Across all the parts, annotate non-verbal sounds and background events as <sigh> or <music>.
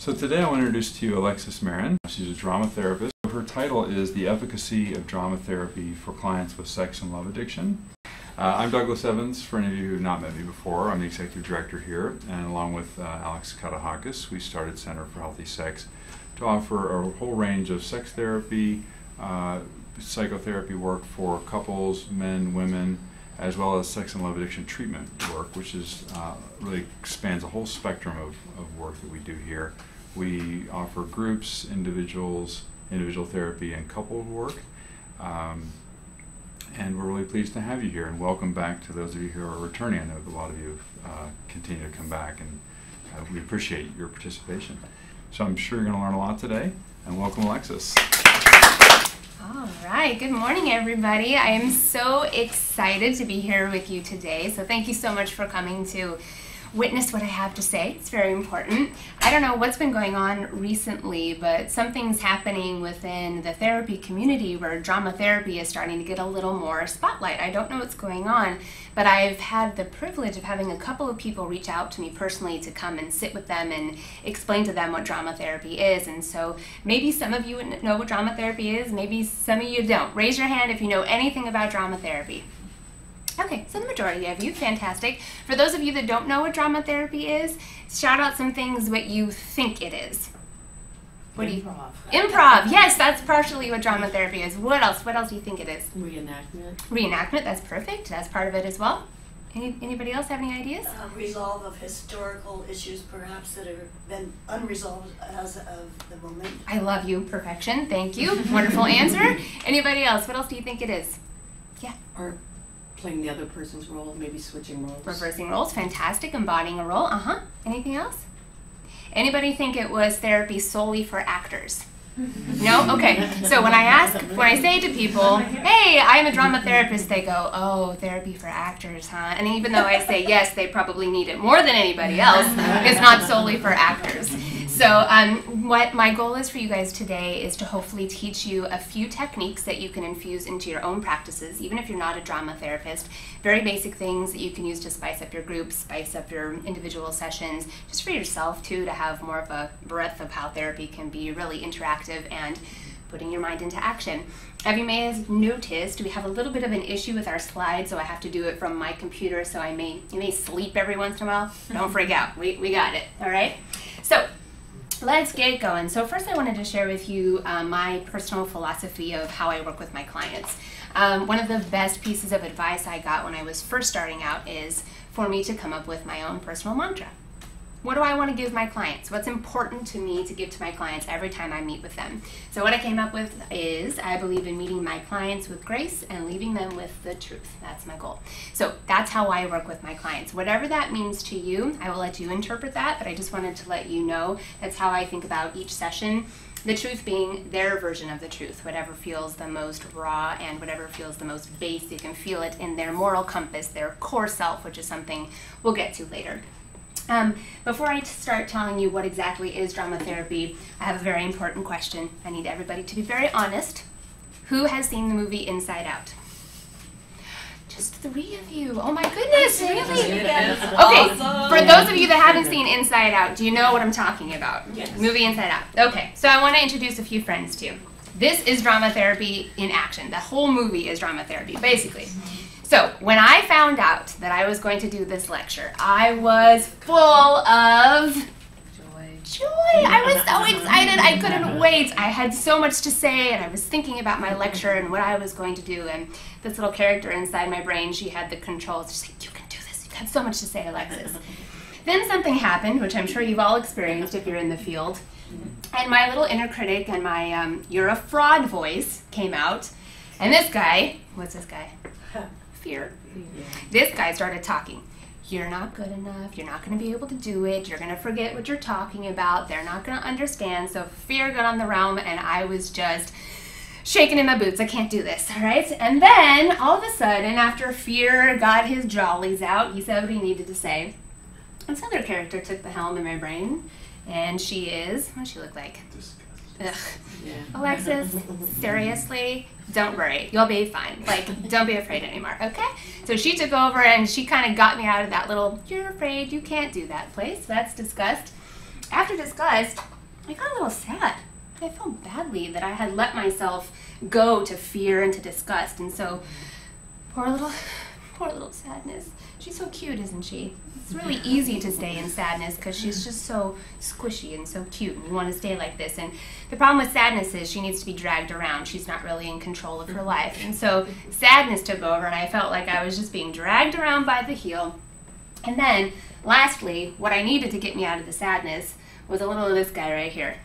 So today I want to introduce to you Alexis Maron. She's a drama therapist. Her title is The Efficacy of Drama Therapy for Clients with Sex and Love Addiction. Uh, I'm Douglas Evans, for any of you who have not met me before. I'm the executive director here, and along with uh, Alex Katehakis, we started Center for Healthy Sex to offer a whole range of sex therapy, uh, psychotherapy work for couples, men, women, as well as sex and love addiction treatment work, which is uh, really spans a whole spectrum of, of work that we do here. We offer groups, individuals, individual therapy, and couple work. Um, and we're really pleased to have you here and welcome back to those of you who are returning. I know a lot of you uh, continue to come back and uh, we appreciate your participation. So I'm sure you're going to learn a lot today and welcome Alexis. All right, good morning, everybody. I am so excited to be here with you today. So, thank you so much for coming to witness what I have to say. It's very important. I don't know what's been going on recently, but something's happening within the therapy community where drama therapy is starting to get a little more spotlight. I don't know what's going on, but I've had the privilege of having a couple of people reach out to me personally to come and sit with them and explain to them what drama therapy is. And so maybe some of you know what drama therapy is, maybe some of you don't. Raise your hand if you know anything about drama therapy. Okay, so the majority of you, fantastic. For those of you that don't know what drama therapy is, shout out some things what you think it is. What do you improv? Improv. Yes, that's partially what drama therapy is. What else? What else do you think it is? Reenactment. Reenactment. That's perfect. That's part of it as well. Any, anybody else have any ideas? Uh, resolve of historical issues, perhaps that have been unresolved as of the moment. I love you. Perfection. Thank you. Wonderful <laughs> answer. Anybody else? What else do you think it is? Yeah. Or playing the other person's role, maybe switching roles. Reversing roles, fantastic. Embodying a role, uh huh. Anything else? Anybody think it was therapy solely for actors? <laughs> No? Okay. So when I ask, when I say to people, hey, I'm a drama therapist, they go, oh, therapy for actors, huh? And even though I say yes, they probably need it more than anybody else, it's not solely for actors. So, um, what my goal is for you guys today is to hopefully teach you a few techniques that you can infuse into your own practices, even if you're not a drama therapist. Very basic things that you can use to spice up your groups, spice up your individual sessions, just for yourself too, to have more of a breadth of how therapy can be really interactive and putting your mind into action. As you may have noticed, we have a little bit of an issue with our slides, so I have to do it from my computer, so I may you may sleep every once in a while. Don't freak out. We, we got it, all right? So let's get going. So first I wanted to share with you um, my personal philosophy of how I work with my clients. Um, one of the best pieces of advice I got when I was first starting out is for me to come up with my own personal mantra. What do I want to give my clients? What's important to me to give to my clients every time I meet with them? So, what I came up with is I believe in meeting my clients with grace and leaving them with the truth. That's my goal. So, that's how I work with my clients. Whatever that means to you, I will let you interpret that, but I just wanted to let you know that's how I think about each session. The truth being their version of the truth, whatever feels the most raw and whatever feels the most basic, and feel it in their moral compass, their core self, which is something we'll get to later. Um, before I start telling you what exactly is drama therapy, I have a very important question. I need everybody to be very honest. Who has seen the movie Inside Out? Just three of you. Oh my goodness, really? Okay, for those of you that haven't seen Inside Out, do you know what I'm talking about? Yes. Movie Inside Out. Okay, so I want to introduce a few friends to you. This is drama therapy in action. The whole movie is drama therapy, basically. So, when I found out that I was going to do this lecture, I was full of Joy. joy. I was so excited. I couldn't wait. I had so much to say, and I was thinking about my lecture and what I was going to do. And this little character inside my brain, she had the controls. She's like, You can do this. You've got so much to say, Alexis. <laughs> then something happened, which I'm sure you've all experienced if you're in the field. And my little inner critic and my um, you're a fraud voice came out. And this guy, what's this guy? Fear. This guy started talking. You're not good enough. You're not going to be able to do it. You're going to forget what you're talking about. They're not going to understand. So fear got on the realm, and I was just shaking in my boots. I can't do this, all right? And then all of a sudden, after fear got his jollies out, he said what he needed to say. This other character took the helm in my brain, and she is, what does she look like? Ugh. Yeah. Alexis, seriously, don't worry. You'll be fine. Like, don't be afraid anymore, okay? So she took over and she kind of got me out of that little, you're afraid, you can't do that place. That's disgust. after disgust, I got a little sad. I felt badly that I had let myself go to fear and to disgust. And so, poor little, poor little sadness. She's so cute, isn't she? It's really easy to stay in sadness because she's just so squishy and so cute, and you want to stay like this. And the problem with sadness is she needs to be dragged around. She's not really in control of her life. And so, sadness took over, and I felt like I was just being dragged around by the heel. And then, lastly, what I needed to get me out of the sadness was a little of this guy right here.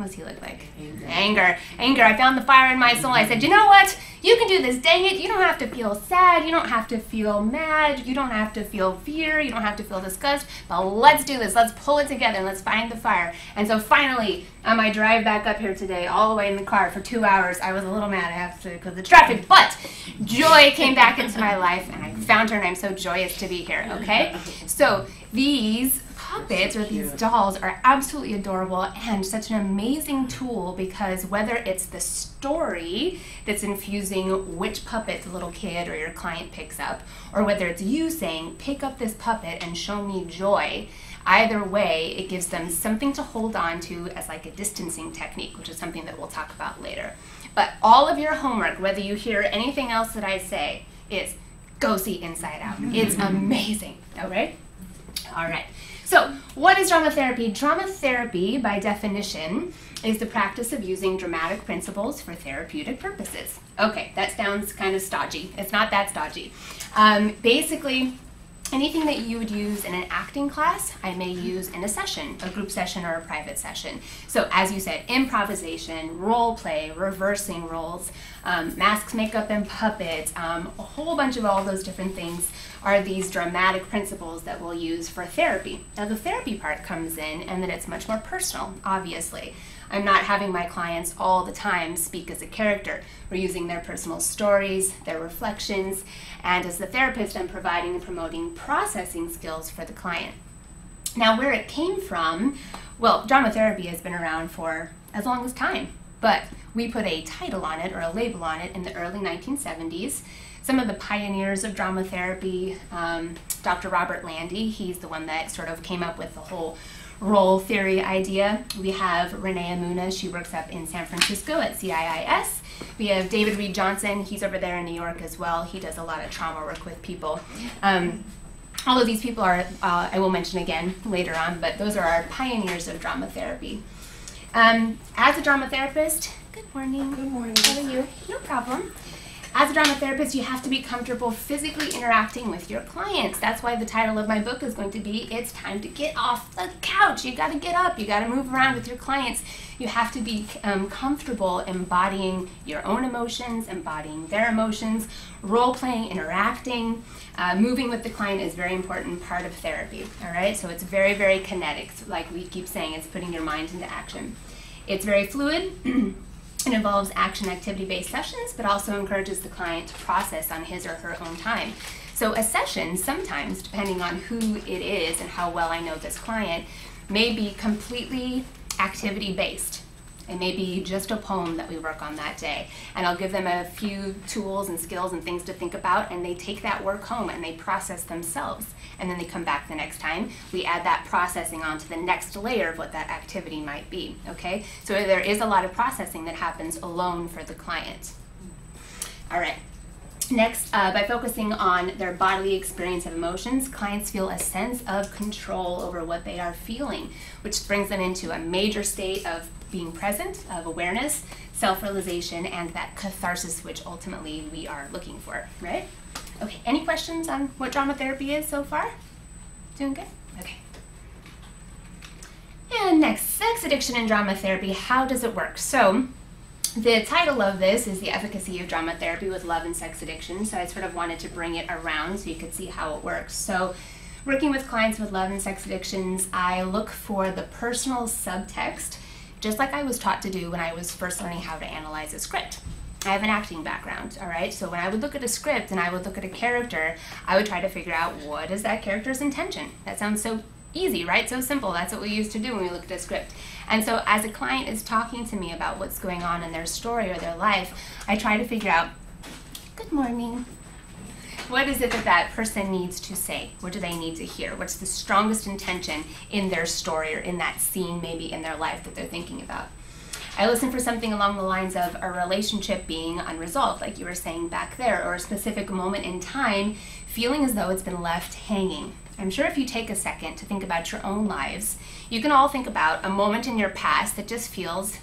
What does he look like? Anger. Anger. Anger. I found the fire in my soul. I said, you know what? You can do this. Dang it. You don't have to feel sad. You don't have to feel mad. You don't have to feel fear. You don't have to feel disgust. But let's do this. Let's pull it together let's find the fire. And so finally, on my drive back up here today, all the way in the car for two hours, I was a little mad after because of the traffic. But joy came back into my life and I found her and I'm so joyous to be here. Okay? So these puppets or these dolls are absolutely adorable and such an amazing tool because whether it's the story that's infusing which puppet the little kid or your client picks up, or whether it's you saying, pick up this puppet and show me joy, either way, it gives them something to hold on to as like a distancing technique, which is something that we'll talk about later. But all of your homework, whether you hear anything else that I say, is go see Inside Out. It's <laughs> amazing. All right? All right. So, what is drama therapy? Drama therapy, by definition, is the practice of using dramatic principles for therapeutic purposes. Okay, that sounds kind of stodgy. It's not that stodgy. Um, basically, anything that you would use in an acting class, I may use in a session, a group session or a private session. So, as you said, improvisation, role play, reversing roles, um, masks, makeup, and puppets, um, a whole bunch of all those different things are these dramatic principles that we'll use for therapy. Now, the therapy part comes in, and then it's much more personal, obviously. I'm not having my clients all the time speak as a character. We're using their personal stories, their reflections, and as the therapist, I'm providing and promoting processing skills for the client. Now, where it came from, well, drama therapy has been around for as long as time, but we put a title on it or a label on it in the early 1970s. Some of the pioneers of drama therapy, um, Dr. Robert Landy, he's the one that sort of came up with the whole role theory idea. We have Renee Emunah, she works up in San Francisco at CIIS. We have David Read Johnson, he's over there in New York as well. He does a lot of trauma work with people. Um, all of these people are, uh, I will mention again later on, but those are our pioneers of drama therapy. Um, as a drama therapist, good morning. Good morning. How are you? No problem. As a drama therapist, you have to be comfortable physically interacting with your clients. That's why the title of my book is going to be It's Time to Get Off the Couch. You got to get up, you got to move around with your clients. You have to be um, comfortable embodying your own emotions, embodying their emotions, role playing, interacting. Uh, moving with the client is very important part of therapy, all right? So it's very, very kinetic. Like we keep saying, it's putting your mind into action. It's very fluid. <clears throat> It involves action activity based sessions, but also encourages the client to process on his or her own time. So, a session, sometimes, depending on who it is and how well I know this client, may be completely activity based. It may be just a poem that we work on that day. And I'll give them a few tools and skills and things to think about, and they take that work home and they process themselves. And then they come back the next time. We add that processing onto the next layer of what that activity might be. Okay? So there is a lot of processing that happens alone for the client. All right. Next, uh, by focusing on their bodily experience of emotions, clients feel a sense of control over what they are feeling, which brings them into a major state of being present, of awareness, self realization, and that catharsis, which ultimately we are looking for, right? Okay, any questions on what drama therapy is so far? Doing good? Okay. And next, sex addiction and drama therapy. How does it work? So, the title of this is The Efficacy of Drama Therapy with Love and Sex Addiction. So, I sort of wanted to bring it around so you could see how it works. So, working with clients with love and sex addictions, I look for the personal subtext, just like I was taught to do when I was first learning how to analyze a script. I have an acting background, all right? So when I would look at a script and I would look at a character, I would try to figure out what is that character's intention. That sounds so easy, right? So simple. That's what we used to do when we looked at a script. And so as a client is talking to me about what's going on in their story or their life, I try to figure out, good morning. What is it that that person needs to say? What do they need to hear? What's the strongest intention in their story or in that scene, maybe in their life that they're thinking about? I listen for something along the lines of a relationship being unresolved, like you were saying back there, or a specific moment in time feeling as though it's been left hanging. I'm sure if you take a second to think about your own lives, you can all think about a moment in your past that just feels,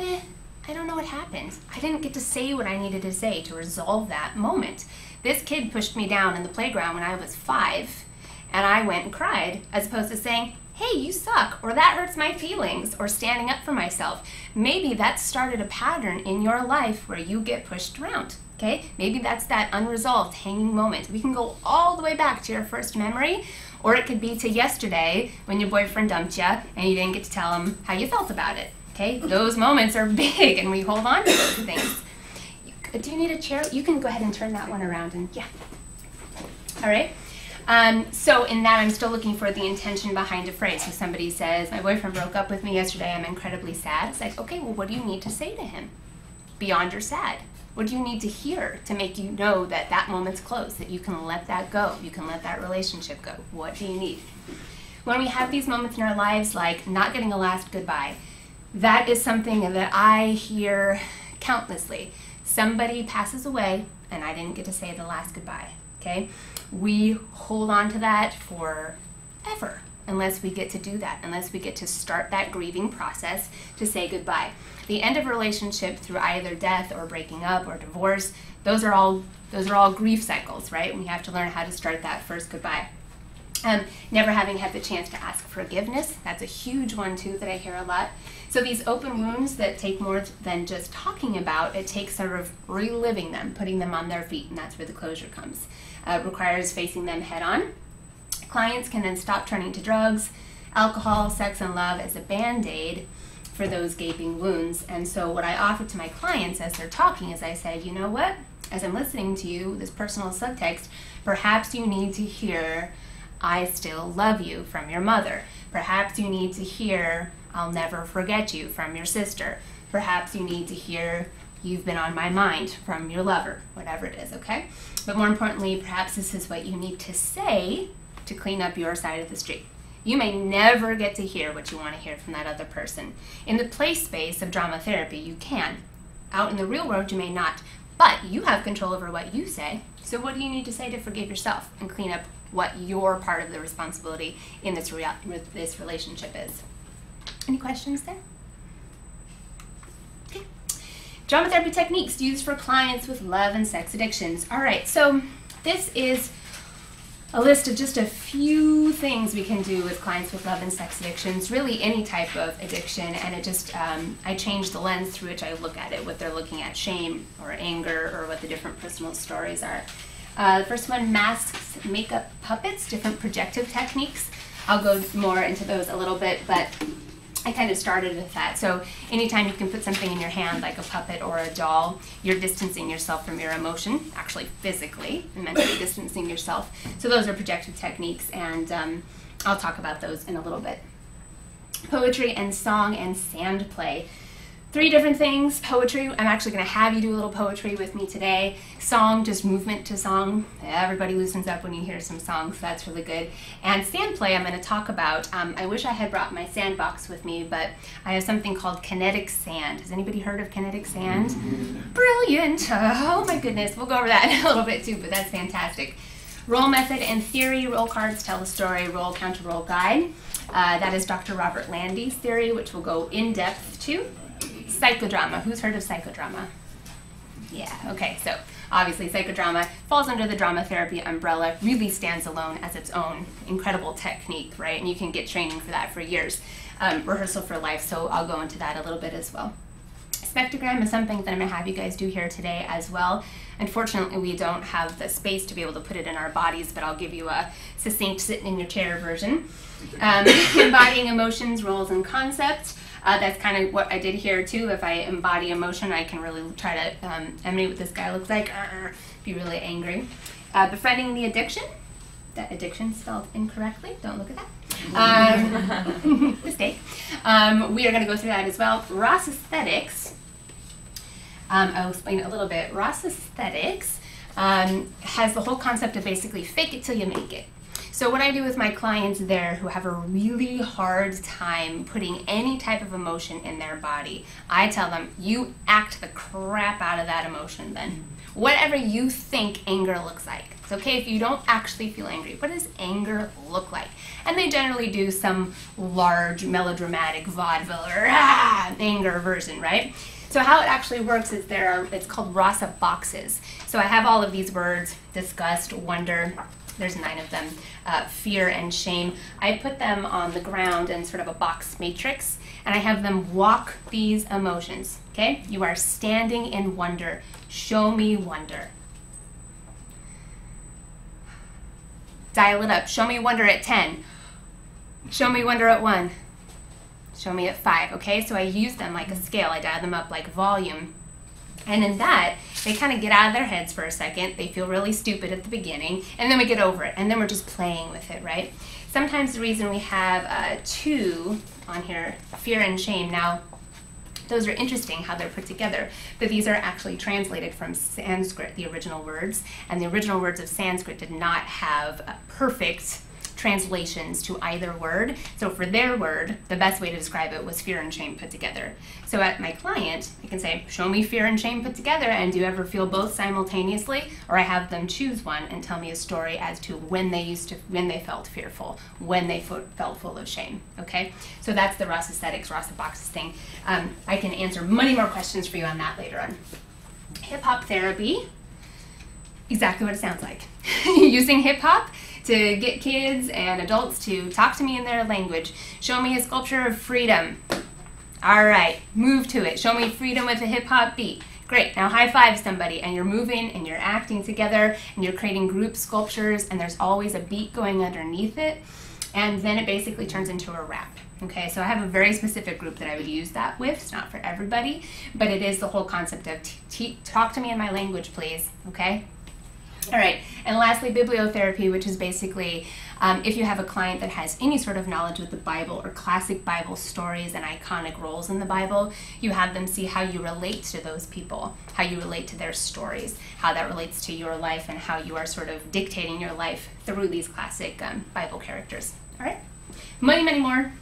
eh, I don't know what happened. I didn't get to say what I needed to say to resolve that moment. This kid pushed me down in the playground when I was five, and I went and cried, as opposed to saying, hey, you suck, or that hurts my feelings, or standing up for myself. Maybe that started a pattern in your life where you get pushed around. Okay? Maybe that's that unresolved hanging moment. We can go all the way back to your first memory, or it could be to yesterday when your boyfriend dumped you and you didn't get to tell him how you felt about it. Okay, those moments are <laughs> big and we hold on to those things. Do you need a chair? You can go ahead and turn that one around and yeah. All right. Um, so in that, I'm still looking for the intention behind a phrase. So somebody says, "My boyfriend broke up with me yesterday. I'm incredibly sad." It's like, okay, well, what do you need to say to him beyond your sad? What do you need to hear to make you know that that moment's closed? that you can let that go, you can let that relationship go? What do you need? When we have these moments in our lives, like not getting a last goodbye, that is something that I hear countlessly. Somebody passes away, and I didn't get to say the last goodbye. Okay? We hold on to that forever unless we get to do that, unless we get to start that grieving process to say goodbye. The end of a relationship through either death or breaking up or divorce, those are all those are all grief cycles, right? We have to learn how to start that first goodbye. Um, never having had the chance to ask forgiveness, that's a huge one too that I hear a lot. So these open wounds that take more than just talking about, it takes sort of reliving them, putting them on their feet, and that's where the closure comes. Uh, requires facing them head on. Clients can then stop turning to drugs, alcohol, sex, and love as a band aid for those gaping wounds. And so, what I offer to my clients as they're talking is I say, you know what? As I'm listening to you, this personal subtext, perhaps you need to hear I still love you from your mother. Perhaps you need to hear, I'll never forget you from your sister. Perhaps you need to hear, you've been on my mind from your lover, whatever it is, okay? But more importantly, perhaps this is what you need to say to clean up your side of the street. You may never get to hear what you want to hear from that other person. In the play space of drama therapy, you can. Out in the real world, you may not. But you have control over what you say. So, what do you need to say to forgive yourself and clean up what your part of the responsibility in this, rea- this relationship is. Any questions there? Okay. Drama therapy techniques used for clients with love and sex addictions. All right, so this is a list of just a few things we can do with clients with love and sex addictions, really any type of addiction, and it just, um, I change the lens through which I look at it, what they're looking at, shame or anger, or what the different personal stories are. Uh, the first one, masks, makeup puppets, different projective techniques. I'll go more into those a little bit, but I kind of started with that. So anytime you can put something in your hand, like a puppet or a doll, you're distancing yourself from your emotion, actually physically and mentally distancing yourself. So those are projective techniques, and um, I'll talk about those in a little bit. Poetry and song and sand play three different things. Poetry i'm actually going to have you do a little poetry with me today. Song just movement to song. Everybody loosens up when you hear some songs so that's really good. And sand play i'm going to talk about. Um, i wish i had brought my sandbox with me but i have something called kinetic sand. Has anybody heard of kinetic sand? Brilliant. Oh my goodness we'll go over that <laughs> in a little bit too but that's fantastic. Role method and theory role cards tell the story role counter role guide. Uh, that is dr robert landy's theory which we'll go in depth to psychodrama. Who's heard of psychodrama? Yeah, okay, so obviously psychodrama falls under the drama therapy umbrella, really stands alone as its own incredible technique, right? And you can get training for that for years. Um, rehearsal for life, so I'll go into that a little bit as well. Spectrogram is something that I'm going to have you guys do here today as well. Unfortunately, we don't have the space to be able to put it in our bodies, but I'll give you a succinct sitting in your chair version. Um, <coughs> embodying emotions, roles, and concepts. Uh, that's kind of what I did here too. If I embody emotion, I can really try to um, emanate what this guy looks like. Uh, be really angry. Uh, befriending the addiction. That addiction spelled incorrectly. Don't look at that. Um, <laughs> mistake. Um, we are going to go through that as well. Rasaesthetics. Um, I'll explain a little bit. Rasaesthetics um, has the whole concept of basically fake it till you make it. So, what I do with my clients there who have a really hard time putting any type of emotion in their body, I tell them, you act the crap out of that emotion then. Whatever you think anger looks like. It's okay if you don't actually feel angry. What does anger look like? And they generally do some large melodramatic vaudeville or ah, anger version, right? So how it actually works is there are, it's called rasa boxes. So I have all of these words, disgust, wonder, there's nine of them, uh, fear and shame. I put them on the ground in sort of a box matrix, and I have them walk these emotions. Okay? You are standing in wonder. Show me wonder. Dial it up. Show me wonder at 10. Show me wonder at 1. Show me at 5. Okay? So I use them like a scale. I dial them up like volume. And in that, they kind of get out of their heads for a second. They feel really stupid at the beginning, and then we get over it, and then we're just playing with it, right? Sometimes the reason we have uh, two on here, fear and shame, now those are interesting how they're put together, but these are actually translated from Sanskrit, the original words, and the original words of Sanskrit did not have perfect translations to either word. So for their word, the best way to describe it was fear and shame put together. So at my client, I can say, show me fear and shame put together, and do you ever feel both simultaneously? Or I have them choose one and tell me a story as to when they used to, when they felt fearful, when they felt full of shame. Okay, so that's the Rasaesthetics, Rasa Boxes thing. Um, I can answer many more questions for you on that later on. Hip hop therapy, exactly what it sounds like. <laughs> Using hip hop to get kids and adults to talk to me in their language. Show me a sculpture of freedom. All right, move to it. Show me freedom with a hip hop beat. Great, now high five somebody and you're moving and you're acting together and you're creating group sculptures and there's always a beat going underneath it. And then it basically turns into a rap. Okay, so I have a very specific group that I would use that with. It's not for everybody, but it is the whole concept of talk to me in my language, please. Okay, all right, and lastly, bibliotherapy, which is basically um, if you have a client that has any sort of knowledge with the Bible or classic Bible stories and iconic roles in the Bible, you have them see how you relate to those people, how you relate to their stories, how that relates to your life, and how you are sort of dictating your life through these classic um, Bible characters. All right, many, many more.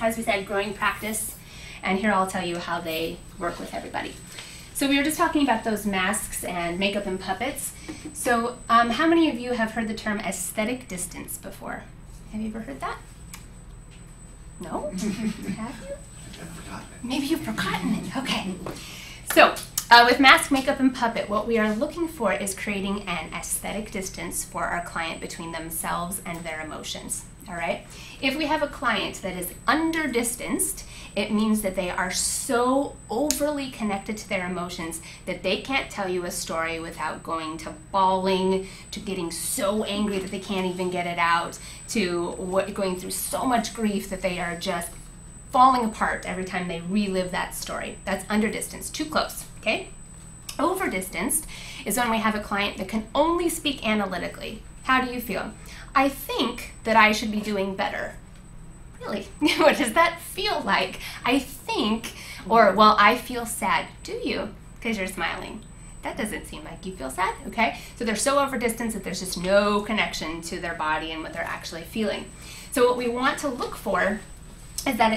As we said, growing practice, and here I'll tell you how they work with everybody. So we were just talking about those masks and makeup and puppets. So um, how many of you have heard the term aesthetic distance before? Have you ever heard that? No? <laughs> have you? Maybe you've forgotten it. Okay. So uh, with mask, makeup, and puppet, what we are looking for is creating an aesthetic distance for our client between themselves and their emotions. All right? If we have a client that is under distanced, it means that they are so overly connected to their emotions that they can't tell you a story without going to bawling, to getting so angry that they can't even get it out, to what, going through so much grief that they are just falling apart every time they relive that story. That's under distance, too close, okay? Over distanced is when we have a client that can only speak analytically. How do you feel? I think that I should be doing better. Really? <laughs> what does that feel like? I think, or, well, I feel sad. Do you? Because you're smiling. That doesn't seem like you feel sad, okay? So they're so over distance that there's just no connection to their body and what they're actually feeling. So what we want to look for is that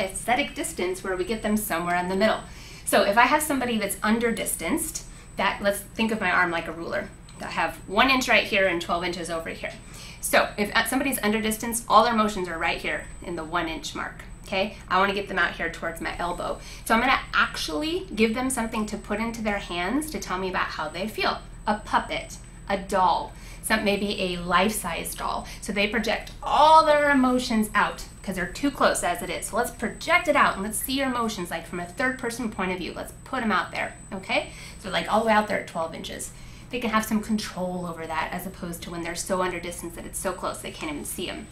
aesthetic distance where we get them somewhere in the middle. So if I have somebody that's under distanced, that let's think of my arm like a ruler. I have one inch right here and 12 inches over here. So if somebody's under distance, all their motions are right here in the one inch mark. Okay, I want to get them out here towards my elbow. So I'm going to actually give them something to put into their hands to tell me about how they feel. A puppet, a doll, some maybe a life-size doll. So they project all their emotions out because they're too close as it is. So let's project it out and let's see your emotions like from a third person point of view. Let's put them out there, okay? So like all the way out there at 12 inches they can have some control over that as opposed to when they're so under distance that it's so close they can't even see them.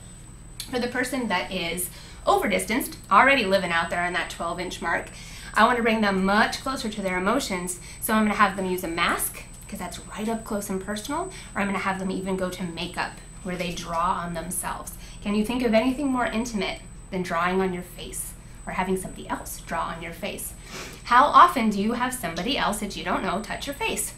For the person that is over distanced, already living out there on that 12 inch mark, I want to bring them much closer to their emotions. So I'm going to have them use a mask because that's right up close and personal, or I'm going to have them even go to makeup where they draw on themselves. Can you think of anything more intimate than drawing on your face or having somebody else draw on your face? How often do you have somebody else that you don't know touch your face?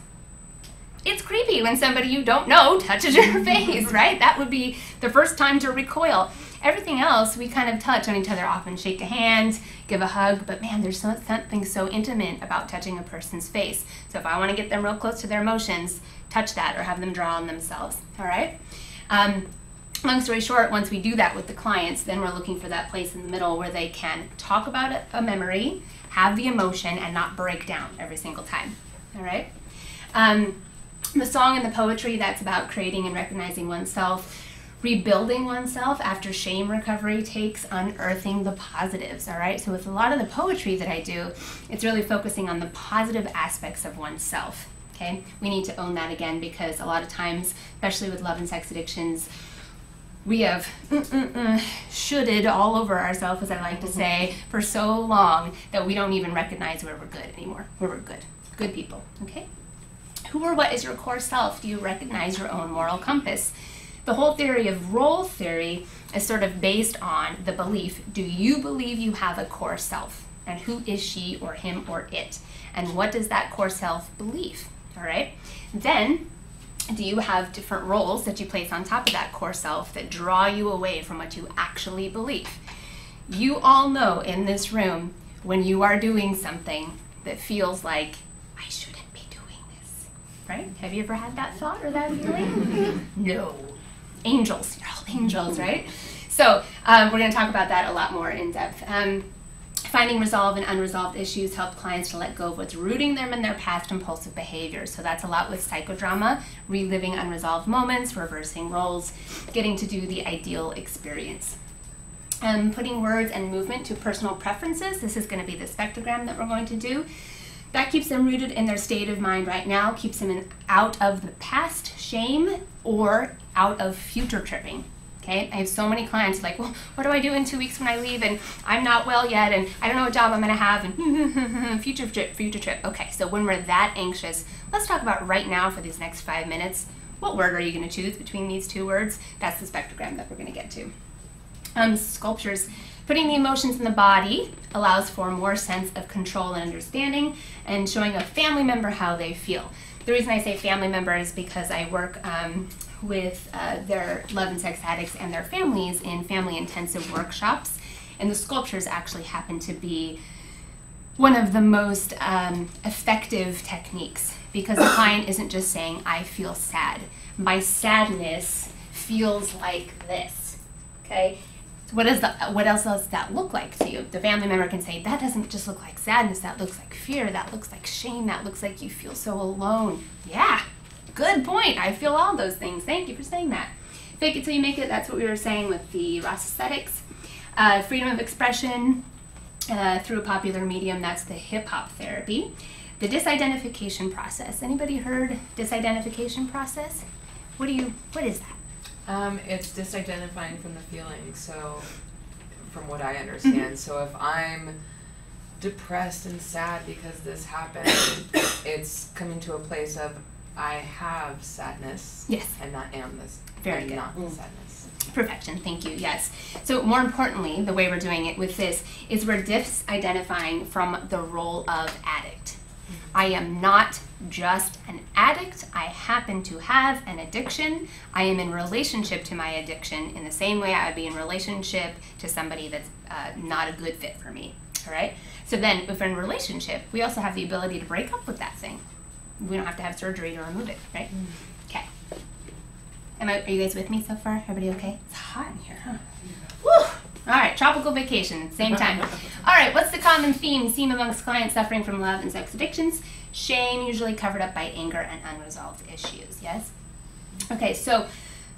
It's creepy when somebody you don't know touches your <laughs> face, right? That would be the first time to recoil. Everything else, we kind of touch on each other often, shake a hand, give a hug, but man, there's something so intimate about touching a person's face. So if I want to get them real close to their emotions, touch that or have them draw on themselves, all right? Um, long story short, once we do that with the clients, then we're looking for that place in the middle where they can talk about a memory, have the emotion, and not break down every single time, all right? Um, the song and the poetry that's about creating and recognizing oneself rebuilding oneself after shame recovery takes unearthing the positives all right? So with a lot of the poetry that i do it's really focusing on the positive aspects of oneself okay? We need to own that again because a lot of times especially with love and sex addictions we have mm-mm-mm, shoulded all over ourselves as i like to mm-hmm. say for so long that we don't even recognize where we're good anymore where we're good. Good people okay who or what is your core self do you recognize your own moral compass the whole theory of role theory is sort of based on the belief do you believe you have a core self? And who is she or him or it? And what does that core self believe? All right. Then, do you have different roles that you place on top of that core self that draw you away from what you actually believe? You all know in this room when you are doing something that feels like, I this, right? Have you ever had that thought or that feeling? <laughs> no angels. You're all angels, right? So um, we're going to talk about that a lot more in depth. Um, finding resolve and unresolved issues help clients to let go of what's rooting them in their past impulsive behaviors. So that's a lot with psychodrama, reliving unresolved moments, reversing roles, getting to do the ideal experience. Um, putting words and movement to personal preferences. This is going to be the spectrogram that we're going to do. That keeps them rooted in their state of mind right now, keeps them in, out of the past shame or out of future tripping. Okay, I have so many clients like, well, what do I do in two weeks when I leave, and I'm not well yet, and I don't know what job I'm gonna have, and <laughs> future trip, future trip. Okay, so when we're that anxious, let's talk about right now for these next five minutes. What word are you gonna choose between these two words? That's the spectrogram that we're gonna get to. Um, sculptures. Putting the emotions in the body allows for more sense of control and understanding, and showing a family member how they feel. The reason I say family member is because I work um, with uh, their love and sex addicts and their families in family intensive workshops. And the sculptures actually happen to be one of the most um, effective techniques because the client isn't just saying, I feel sad. My sadness feels like this. Okay? What is the what else does that look like to you? The family member can say, that doesn't just look like sadness, that looks like fear, that looks like shame, that looks like you feel so alone. Yeah, good point. I feel all those things. Thank you for saying that. Fake it till you make it, that's what we were saying with the Rasaesthetics. Uh, freedom of expression uh, through a popular medium, that's the hip hop therapy. The disidentification process. Anybody heard disidentification process? What do you, what is that? Um, it's disidentifying from the feeling. So, from what I understand, mm-hmm. so if I'm depressed and sad because this happened, <coughs> it's coming to a place of I have sadness. Yes. And not am this. Very good. Not mm. sadness. Perfection. Thank you. Yes. So more importantly, the way we're doing it with this is we're disidentifying from the role of addict. I am not just an addict. I happen to have an addiction. I am in relationship to my addiction in the same way I would be in relationship to somebody that's uh, not a good fit for me. All right. So then, if we're in relationship, we also have the ability to break up with that thing. We don't have to have surgery to remove it, right? Mm. Okay. Am I, are you guys with me so far? Everybody okay? It's hot in here, huh? Woo! All right, tropical vacation, same time. <laughs> All right, what's the common theme seen amongst clients suffering from love and sex addictions? Shame, usually covered up by anger and unresolved issues, yes? Okay, so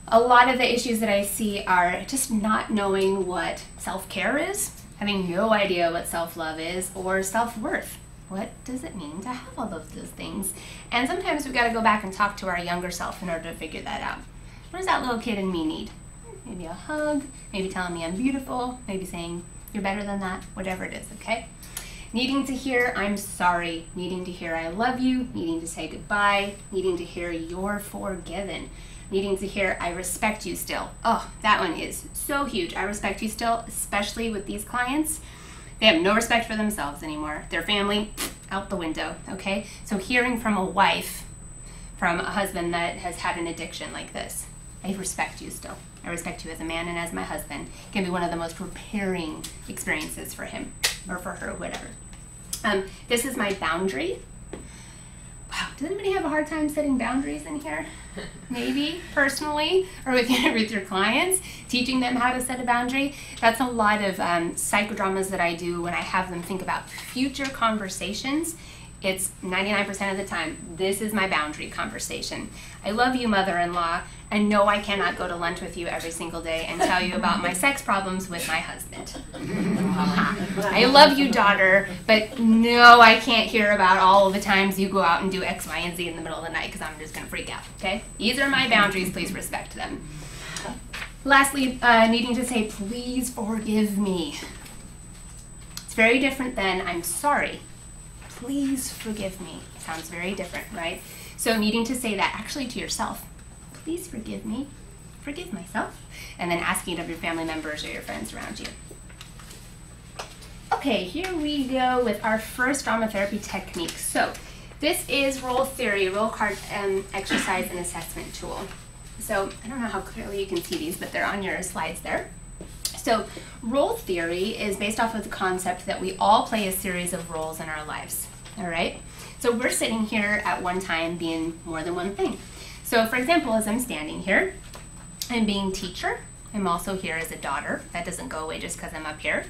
a lot of the issues that I see are just not knowing what self care is, having no idea what self love is, or self worth. What does it mean to have all of those things? And sometimes we've got to go back and talk to our younger self in order to figure that out. What does that little kid in me need? Maybe a hug, maybe telling me I'm beautiful, maybe saying you're better than that, whatever it is, okay? Needing to hear I'm sorry, needing to hear I love you, needing to say goodbye, needing to hear you're forgiven, needing to hear I respect you still. Oh, that one is so huge. I respect you still, especially with these clients. They have no respect for themselves anymore. Their family, out the window, okay? So hearing from a wife from a husband that has had an addiction like this. I respect you still. I respect you as a man and as my husband. Can be one of the most repairing experiences for him or for her, whatever. Um, this is my boundary. Wow, does anybody have a hard time setting boundaries in here? <laughs> Maybe personally, or with your, <laughs> with your clients, teaching them how to set a boundary. That's a lot of um, psychodramas that I do when I have them think about future conversations it's 99% of the time, this is my boundary conversation. I love you, mother in law, and no, I cannot go to lunch with you every single day and tell you about my sex problems with my husband. I love you, daughter, but no, I can't hear about all the times you go out and do X, Y, and Z in the middle of the night because I'm just going to freak out, okay? These are my boundaries, please respect them. Lastly, uh, needing to say, please forgive me. It's very different than I'm sorry please forgive me. Sounds very different, right? So needing to say that actually to yourself, please forgive me, forgive myself, and then asking it of your family members or your friends around you. Okay, here we go with our first drama therapy technique. So this is role theory, role card um, exercise and assessment tool. So I don't know how clearly you can see these, but they're on your slides there. So role theory is based off of the concept that we all play a series of roles in our lives. All right? So we're sitting here at one time being more than one thing. So for example, as I'm standing here, I'm being teacher. I'm also here as a daughter. That doesn't go away just because I'm up here.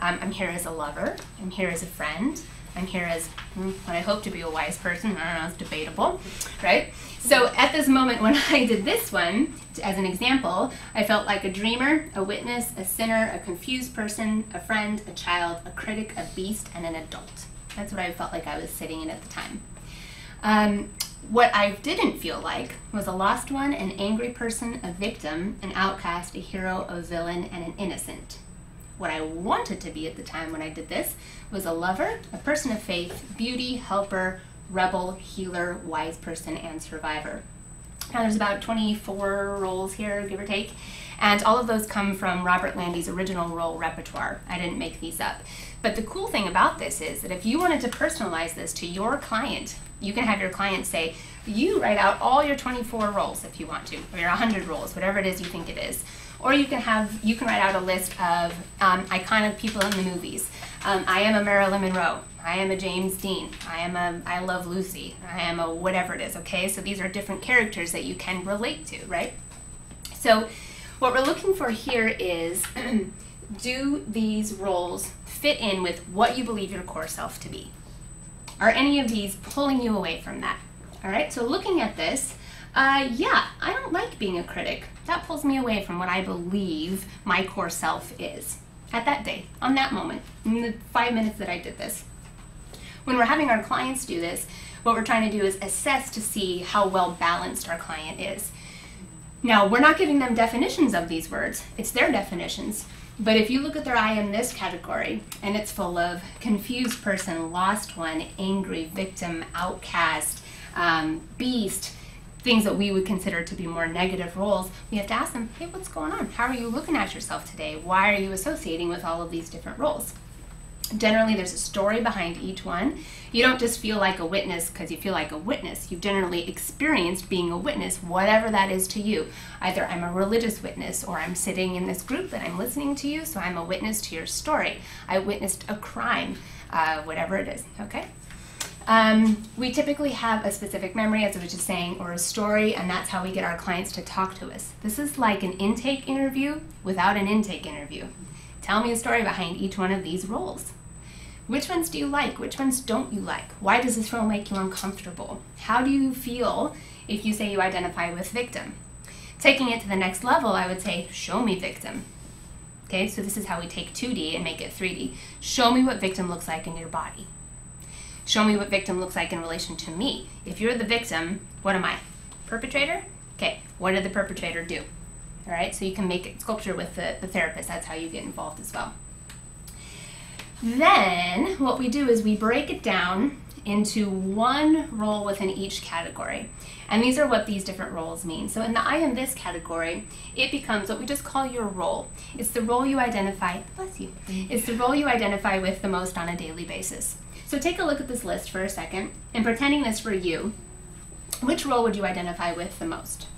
Um, I'm here as a lover. I'm here as a friend. I'm here as hmm, what I hope to be a wise person. I don't know, it's debatable, right? So at this moment when <laughs> I did this one, as an example, I felt like a dreamer, a witness, a sinner, a confused person, a friend, a child, a critic, a beast, and an adult. That's what I felt like I was sitting in at the time. Um, what I didn't feel like was a lost one, an angry person, a victim, an outcast, a hero, a villain, and an innocent. What I wanted to be at the time when I did this was a lover, a person of faith, beauty, helper, rebel, healer, wise person, and survivor. Now there's about 24 roles here, give or take, and all of those come from Robert Landy's original role repertoire. I didn't make these up. But the cool thing about this is that if you wanted to personalize this to your client, you can have your client say, you write out all your 24 roles if you want to, or your 100 roles, whatever it is you think it is. Or you can have, you can write out a list of um, iconic people in the movies. Um, I am a Marilyn Monroe. I am a James Dean. I am a I Love Lucy. I am a whatever it is, okay? So these are different characters that you can relate to, right? So what we're looking for here is <clears throat> do these roles fit in with what you believe your core self to be? Are any of these pulling you away from that? All right, so looking at this, uh, yeah, I don't like being a critic. That pulls me away from what I believe my core self is at that day, on that moment, in the five minutes that I did this. When we're having our clients do this, what we're trying to do is assess to see how well balanced our client is. Now, we're not giving them definitions of these words, it's their definitions. But if you look at their I am this category, and it's full of confused person, lost one, angry, victim, outcast, um, beast, things that we would consider to be more negative roles, we have to ask them, hey, what's going on? How are you looking at yourself today? Why are you associating with all of these different roles? Generally, there's a story behind each one. You don't just feel like a witness because you feel like a witness. You've generally experienced being a witness, whatever that is to you. Either I'm a religious witness or I'm sitting in this group and I'm listening to you, so I'm a witness to your story. I witnessed a crime, uh, whatever it is, okay? Um, we typically have a specific memory, as I was just saying, or a story, and that's how we get our clients to talk to us. This is like an intake interview without an intake interview. Tell me a story behind each one of these roles. Which ones do you like? Which ones don't you like? Why does this role make you uncomfortable? How do you feel if you say you identify with victim? Taking it to the next level, I would say, show me victim. Okay, so this is how we take 2D and make it 3D. Show me what victim looks like in your body. Show me what victim looks like in relation to me. If you're the victim, what am I? Perpetrator? Okay, what did the perpetrator do? All right, so you can make it sculpture with the, the therapist. That's how you get involved as well. Then what we do is we break it down into one role within each category. And these are what these different roles mean. So in the I am this category, it becomes what we just call your role. It's the role you identify, bless you, it's the role you identify with the most on a daily basis. So take a look at this list for a second, and pretending this for you, Which role would you identify with the most?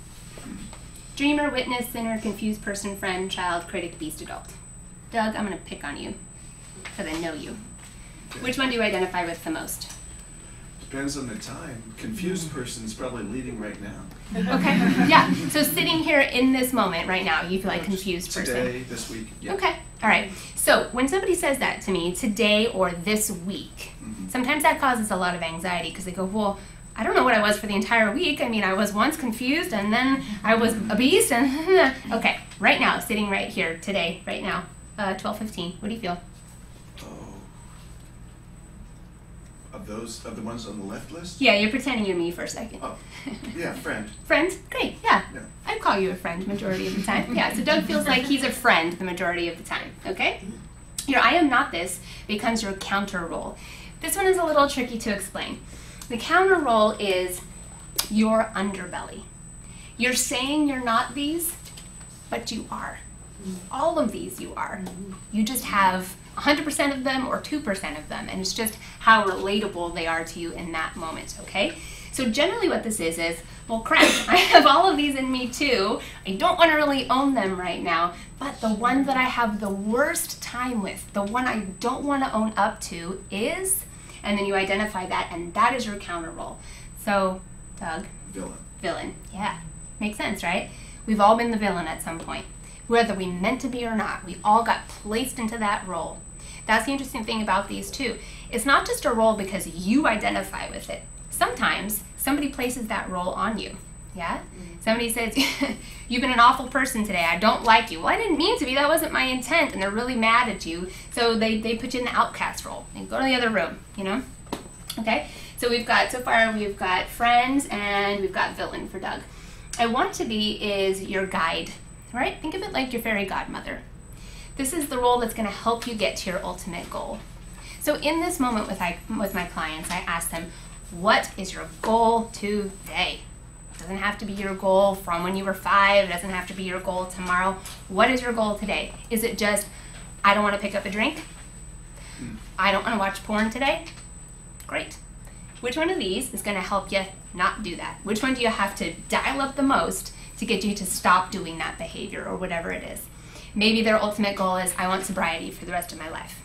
Dreamer, witness, sinner, confused person, friend, child, critic, beast, adult. Doug, I'm going to pick on you because I know you. Which one do you identify with the most? Depends on the time. Confused person is probably leading right now. Okay, yeah. So sitting here in this moment right now, you feel like confused person. Today, this week. Yeah. Okay, all right. So when somebody says that to me, today or this week, Mhm. sometimes that causes a lot of anxiety because they go, well, I don't know what I was for the entire week. I mean, I was once confused and then I was a beast and <laughs> okay, right now, sitting right here today, right now, uh, twelve fifteen. What do you feel? Oh. Of those, of the ones on the left list? Yeah, you're pretending you're me for a second. Oh, yeah, <laughs> friend. Friend? Great, yeah. Yeah. I'd call you a friend majority of the time. Yeah, so Doug feels like he's a friend the majority of the time, okay? Mm-hmm. Your I am not this becomes your counter role. This one is a little tricky to explain. The counter role is your underbelly. You're saying you're not these, but you are. Mm-hmm. All of these you are. Mm-hmm. You just have 100% of them or 2% of them, and it's just how relatable they are to you in that moment, okay? So, generally, what this is is, well, crap, <laughs> I have all of these in me too. I don't want to really own them right now, but the one that I have the worst time with, the one I don't want to own up to is, and then you identify that, and that is your counter role. So, Doug, Villain. villain. Yeah, makes sense, right? We've all been the villain at some point, whether we meant to be or not. We all got placed into that role. That's the interesting thing about these too. It's not just a role because you identify with it. Sometimes somebody places that role on you. Yeah? Mm-hmm. Somebody says, <laughs> You've been an awful person today. I don't like you. Well, I didn't mean to be. That wasn't my intent. And they're really mad at you. So they, they put you in the outcast role and go to the other room, you know? Okay? So we've got, so far, we've got friends and we've got villain for Doug. I want to be is your guide, right? Think of it like your fairy godmother. This is the role that's going to help you get to your ultimate goal. So in this moment with I, with my clients, I ask them, "What is your goal today?" It doesn't have to be your goal from when you were five. It doesn't have to be your goal tomorrow. What is your goal today? Is it just, I don't want to pick up a drink? Hmm. I don't want to watch porn today? Great. Which one of these is going to help you not do that? Which one do you have to dial up the most to get you to stop doing that behavior or whatever it is? Maybe their ultimate goal is, I want sobriety for the rest of my life.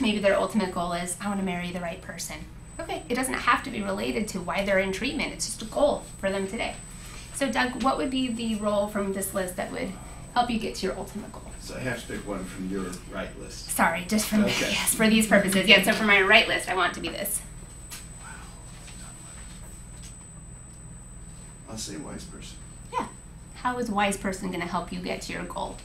Maybe their ultimate goal is, I want to marry the right person. Okay, it doesn't have to be related to why they're in treatment, it's just a goal for them today. So, Doug, what would be the role from this list that would help you get to your ultimate goal? So I have to pick one from your right list. Sorry, just from Okay. yes, for these purposes. Yeah, so for my right list, I want to be this. Wow. I'll say wise person. How is wise person going to help you get to your goal?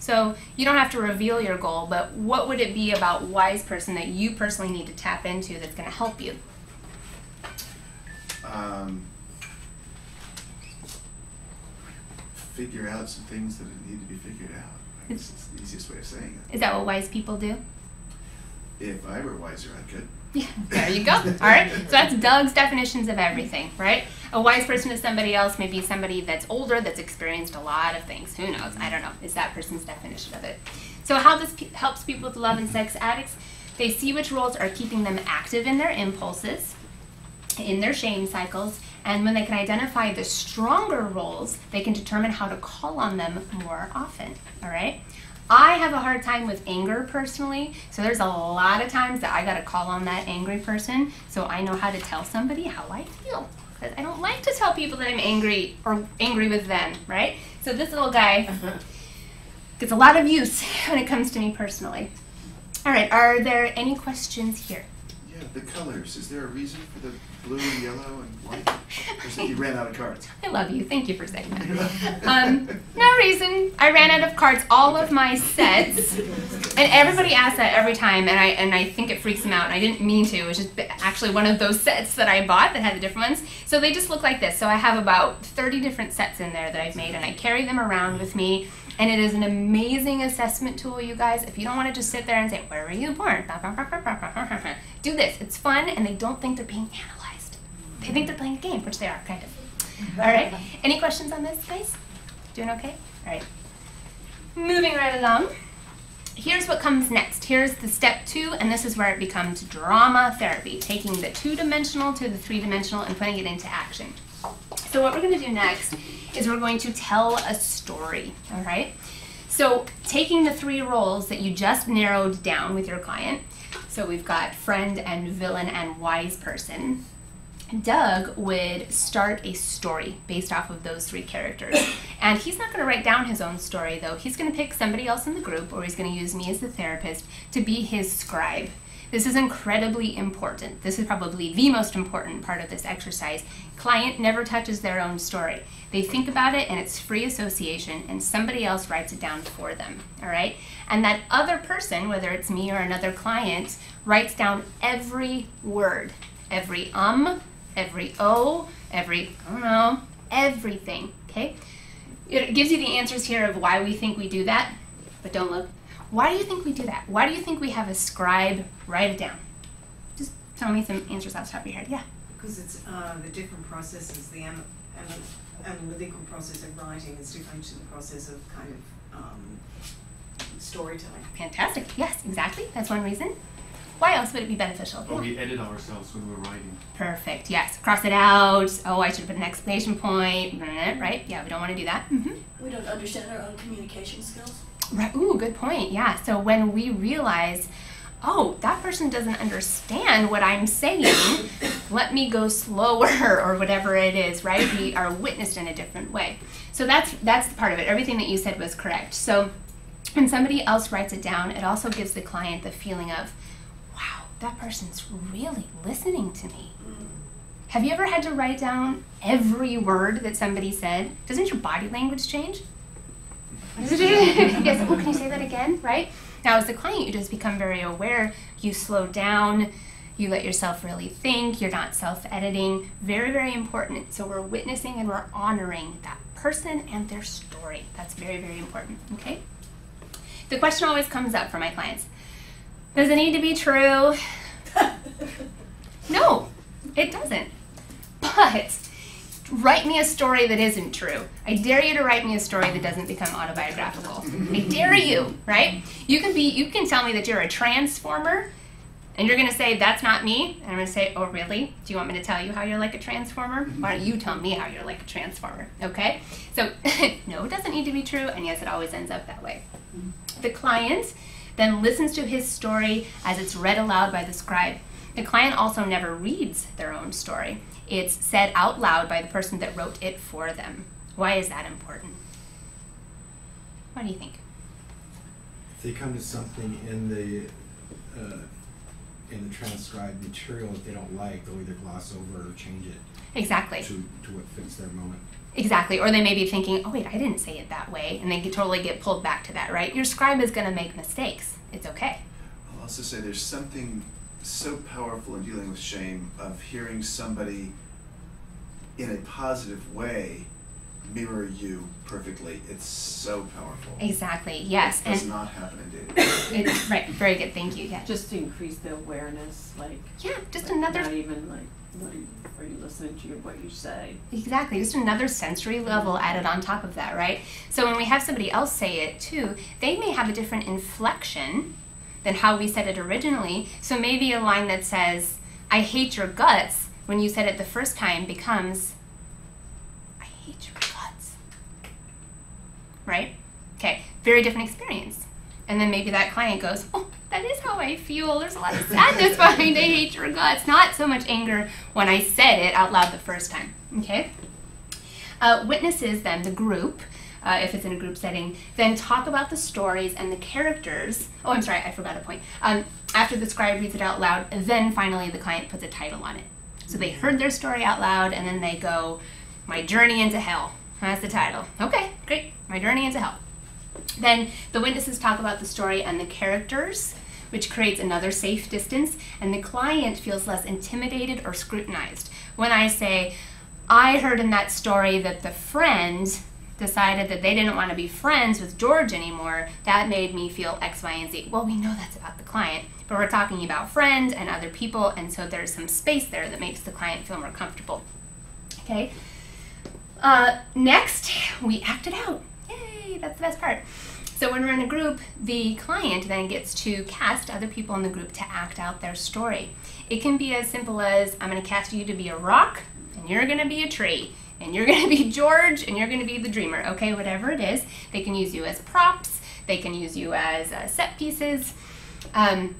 So you don't have to reveal your goal, but what would it be about wise person that you personally need to tap into that's going to help you? Um, figure out some things that need to be figured out. It's the easiest way of saying it. Is that what wise people do? If I were wiser, I could. There you go. All right. So that's Doug's definitions of everything, right? A wise person is somebody else, maybe somebody that's older, that's experienced a lot of things. Who knows? I don't know. Is that person's definition of it. So, how this pe- helps people with love and sex addicts, they see which roles are keeping them active in their impulses, in their shame cycles, and when they can identify the stronger roles, they can determine how to call on them more often. All right? I have a hard time with anger personally, so there's a lot of times that I got to call on that angry person so I know how to tell somebody how I feel. Because I don't like to tell people that I'm angry or angry with them, right? So this little guy uh-huh. gets a lot of use <laughs> when it comes to me personally. All right, are there any questions here? Yeah, the colors. Is there a reason for the blue and yellow and white? Or it you ran out of cards? I love you. Thank you for saying that. <laughs> Um, no reason. I ran out of cards. All of my sets, and everybody asks that every time, and I and I think it freaks them out. And I didn't mean to. It was just actually one of those sets that I bought that had the different ones. So they just look like this. So I have about 30 different sets in there that I've made, and I carry them around with me. And it is an amazing assessment tool, you guys. If you don't want to just sit there and say, "Where were you born?" Do this. It's fun, and they don't think they're being analyzed. They think they're playing a game, which they are, kind of. Mm-hmm. All right. Any questions on this, guys? Doing okay? All right. Moving right along. here's what comes next. Here's the step two, and this is where it becomes drama therapy, taking the two dimensional to the three dimensional and putting it into action. So, what we're going to do next is we're going to tell a story, all right? So, taking the three roles that you just narrowed down with your client, so we've got friend and villain and wise person. Doug would start a story based off of those three characters. And he's not going to write down his own story, though. He's going to pick somebody else in the group, or he's going to use me as the therapist to be his scribe. This is incredibly important. This is probably the most important part of this exercise. Client never touches their own story. They think about it and it's free association, and somebody else writes it down for them. All right? And that other person, whether it's me or another client, writes down every word, every um, every O, every, I don't know, everything, okay? It gives you the answers here of why we think we do that, but don't look. Why do you think we do that? Why do you think we have a scribe write it down? Just tell me some answers off the top of your head. Yeah. Because it's uh, the different processes, the an- an- analytical process of writing is different to the process of kind of um, storytelling. Fantastic. Yes, exactly. That's one reason. Why else would it be beneficial? Or we edit ourselves when we're writing. Perfect. Yes. Cross it out. Oh, I should have put an exclamation point. Right? Yeah, we don't want to do that. Mm-hmm. We don't understand our own communication skills. Right. Ooh, good point. Yeah. So when we realize, oh, that person doesn't understand what I'm saying, <coughs> let me go slower <laughs> or whatever it is, right? We are witnessed in a different way. So that's that's part of it. Everything that you said was correct. So when somebody else writes it down, it also gives the client the feeling of, wow, that person's really listening to me. Mm. Have you ever had to write down every word that somebody said? Doesn't your body language change? <laughs> yes, oh, can you say that again? Right? Now, as the client, you just become very aware. You slow down. You let yourself really think. You're not self editing. Very, very important. So, we're witnessing and we're honoring that person and their story. That's very, very important. Okay? The question always comes up for my clients Does it need to be true? <laughs> no, it doesn't. But write me a story that isn't true. I dare you to write me a story that doesn't become autobiographical. I dare you, right? You can be you can tell me that you're a transformer and you're going to say that's not me and I'm going to say, "Oh, really? Do you want me to tell you how you're like a transformer? Mm-hmm. Why don't you tell me how you're like a transformer?" Okay? So, <laughs> no, it doesn't need to be true and yes, it always ends up that way. Mm-hmm. The client then listens to his story as it's read aloud by the scribe. The client also never reads their own story. It's said out loud by the person that wrote it for them. Why is that important? What do you think? If they come to something in the, uh, in the transcribed material that they don't like, they'll either gloss over or change it Exactly. to, to what fits their moment. Exactly. Or they may be thinking, oh, wait, I didn't say it that way. And they can totally get pulled back to that, right? Your scribe is going to make mistakes. It's okay. I'll also say there's something so powerful in dealing with shame of hearing somebody in a positive way mirror you perfectly. It's so powerful. Exactly. Yes. It does And not happen in dating. <coughs> right. Very good. Thank you. Yeah. Just to increase the awareness, like. Yeah. Just like, another Not even like, what are you, are you listening to what you say? Exactly, just another sensory level added on top of that, right? So when we have somebody else say it too, they may have a different inflection than how we said it originally. So maybe a line that says, I hate your guts, when you said it the first time becomes, I hate your guts. Right? Okay, very different experience. And then maybe that client goes, Oh, that is how I feel. There's a lot of sadness <laughs> behind I hate your guts. Not so much anger when I said it out loud the first time. Okay? Uh, witnesses, then, the group, uh, if it's in a group setting, then talk about the stories and the characters. Oh, I'm sorry, I forgot a point. Um, after the scribe reads it out loud, then finally the client puts a title on it. So they heard their story out loud, and then they go, My Journey into Hell. That's the title. Okay, great. My Journey into Hell. Then the witnesses talk about the story and the characters, which creates another safe distance, and the client feels less intimidated or scrutinized. When I say, I heard in that story that the friend decided that they didn't want to be friends with George anymore, that made me feel X, Y, and Z. Well, we know that's about the client, but we're talking about friends and other people, and so there's some space there that makes the client feel more comfortable. Okay? Uh, next, we act it out. Yay, that's the best part. So when we're in a group, the client then gets to cast other people in the group to act out their story. It can be as simple as I'm going to cast you to be a rock, and you're going to be a tree, and you're <laughs> going to be George, and you're going to be the dreamer. Okay, whatever it is, they can use you as props. They can use you as uh, set pieces. Um,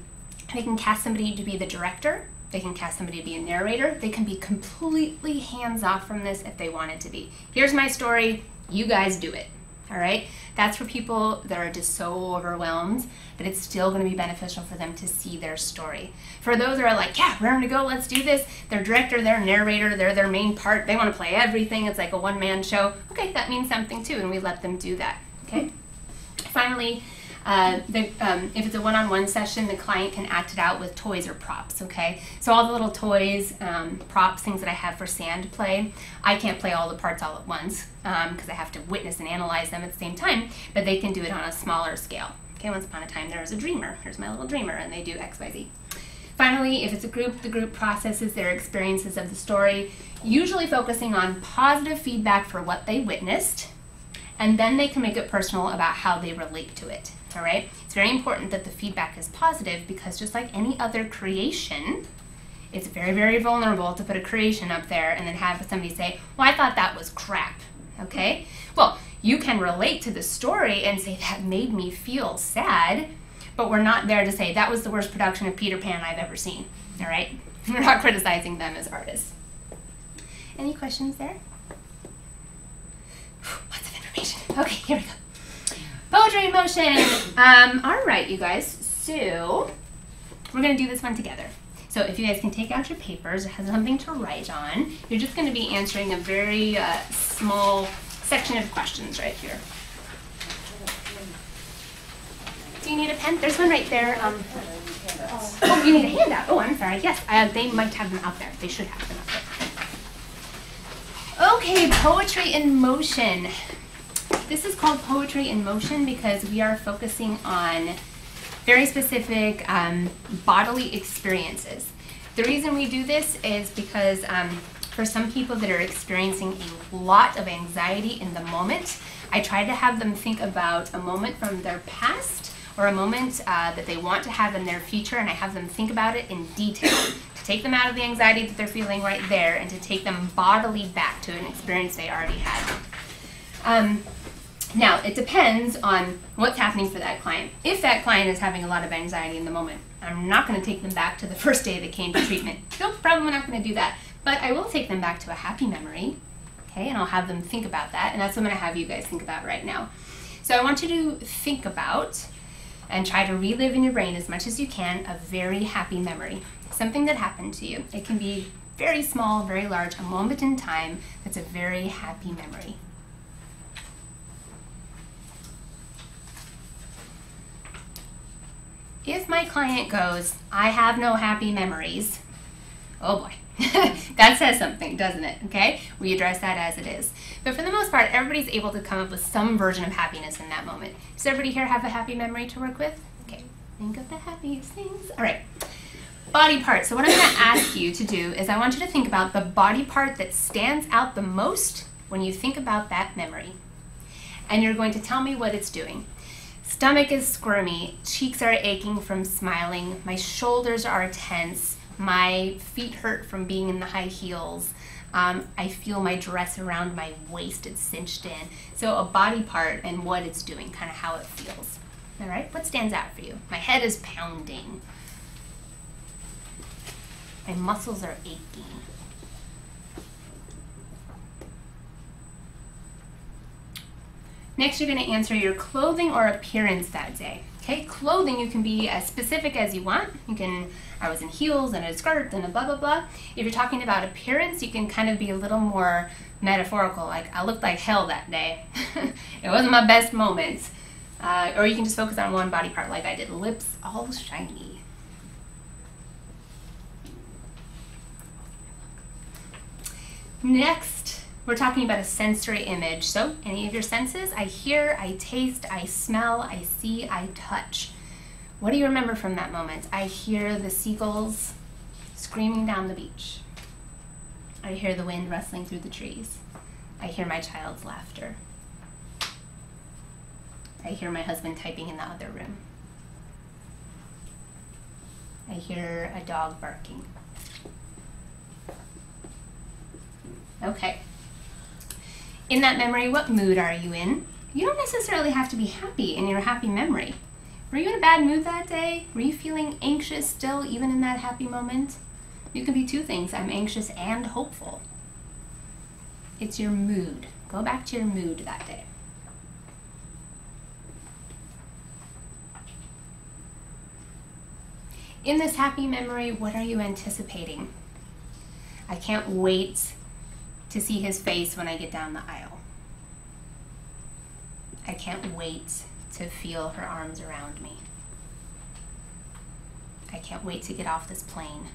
they can cast somebody to be the director. They can cast somebody to be a narrator. They can be completely hands off from this if they wanted to be. Here's my story. You guys do it. All right? That's for people that are just so overwhelmed that it's still going to be beneficial for them to see their story. For those that are like, yeah, we're going to go, let's do this. Their director, their narrator, they're their main part. They want to play everything. It's like a one man show. Okay, that means something too, and we let them do that. Okay? Finally, uh, the, um, if it's a one-on-one session, the client can act it out with toys or props. Okay, so all the little toys, um, props, things that I have for sand play, I can't play all the parts all at once because um, I have to witness and analyze them at the same time. But they can do it on a smaller scale. Okay, once upon a time there was a dreamer. Here's my little dreamer, and they do X, Y, Z. Finally, if it's a group, the group processes their experiences of the story, usually focusing on positive feedback for what they witnessed, and then they can make it personal about how they relate to it all right? It's very important that the feedback is positive because just like any other creation, it's very, very vulnerable to put a creation up there and then have somebody say, well, I thought that was crap, okay? Well, you can relate to the story and say, that made me feel sad, but we're not there to say, that was the worst production of Peter Pan I've ever seen, all right? <laughs> We're not criticizing them as artists. Any questions there? <sighs> Lots of information. Okay, here we go. Poetry in motion. Um, all right, you guys. So we're gonna do this one together. So if you guys can take out your papers, it has something to write on. You're just gonna be answering a very uh, small section of questions right here. Do you need a pen? There's one right there. Um, oh, you need a handout. Oh, I'm sorry. Yes, uh, they might have them out there. They should have them out there. Okay, poetry in motion. This is called Poetry in Motion because we are focusing on very specific um, bodily experiences. The reason we do this is because um, for some people that are experiencing a lot of anxiety in the moment, I try to have them think about a moment from their past or a moment uh, that they want to have in their future, and I have them think about it in detail to take them out of the anxiety that they're feeling right there and to take them bodily back to an experience they already had. Um, now, it depends on what's happening for that client. If that client is having a lot of anxiety in the moment, I'm not going to take them back to the <laughs> first day they came to treatment. No problem, I'm not going to do that. But I will take them back to a happy memory, okay, and I'll have them think about that, and that's what I'm going to have you guys think about right now. So I want you to think about and try to relive in your brain as much as you can a very happy memory, something that happened to you. It can be very small, very large, a moment in time that's a very happy memory. If my client goes, I have no happy memories, oh boy, <laughs> that says something, doesn't it? Okay? We address that as it is. But for the most part, everybody's able to come up with some version of happiness in that moment. Does everybody here have a happy memory to work with? Okay, think of the happiest things. All right. Body part. So, what I'm going <coughs> to ask you to do is I want you to think about the body part that stands out the most when you think about that memory. And you're going to tell me what it's doing. Stomach is squirmy, cheeks are aching from smiling, my shoulders are tense, my feet hurt from being in the high heels. Um, I feel my dress around my waist, it's cinched in. So a body part and what it's doing, kind of how it feels. All right, what stands out for you? My head is pounding. My muscles are aching. Next, you're going to answer your clothing or appearance that day. Okay, clothing, you can be as specific as you want. You can, I was in heels and a skirt and a blah, blah, blah. If you're talking about appearance, you can kind of be a little more metaphorical, like I looked like hell that day. <laughs> it wasn't my best moment. Uh, or you can just focus on one body part like I did, lips all shiny. Next, we're talking about a sensory image. So, any of your senses, I hear, I taste, I smell, I see, I touch. What do you remember from that moment? I hear the seagulls screaming down the beach. I hear the wind rustling through the trees. I hear my child's laughter. I hear my husband typing in the other room. I hear a dog barking. Okay. In that memory, what mood are you in? You don't necessarily have to be happy in your happy memory. Were you in a bad mood that day? Were you feeling anxious still, even in that happy moment? You can be two things I'm anxious and hopeful. It's your mood. Go back to your mood that day. In this happy memory, what are you anticipating? I can't wait to see his face when I get down the aisle. I can't wait to feel her arms around me. I can't wait to get off this plane.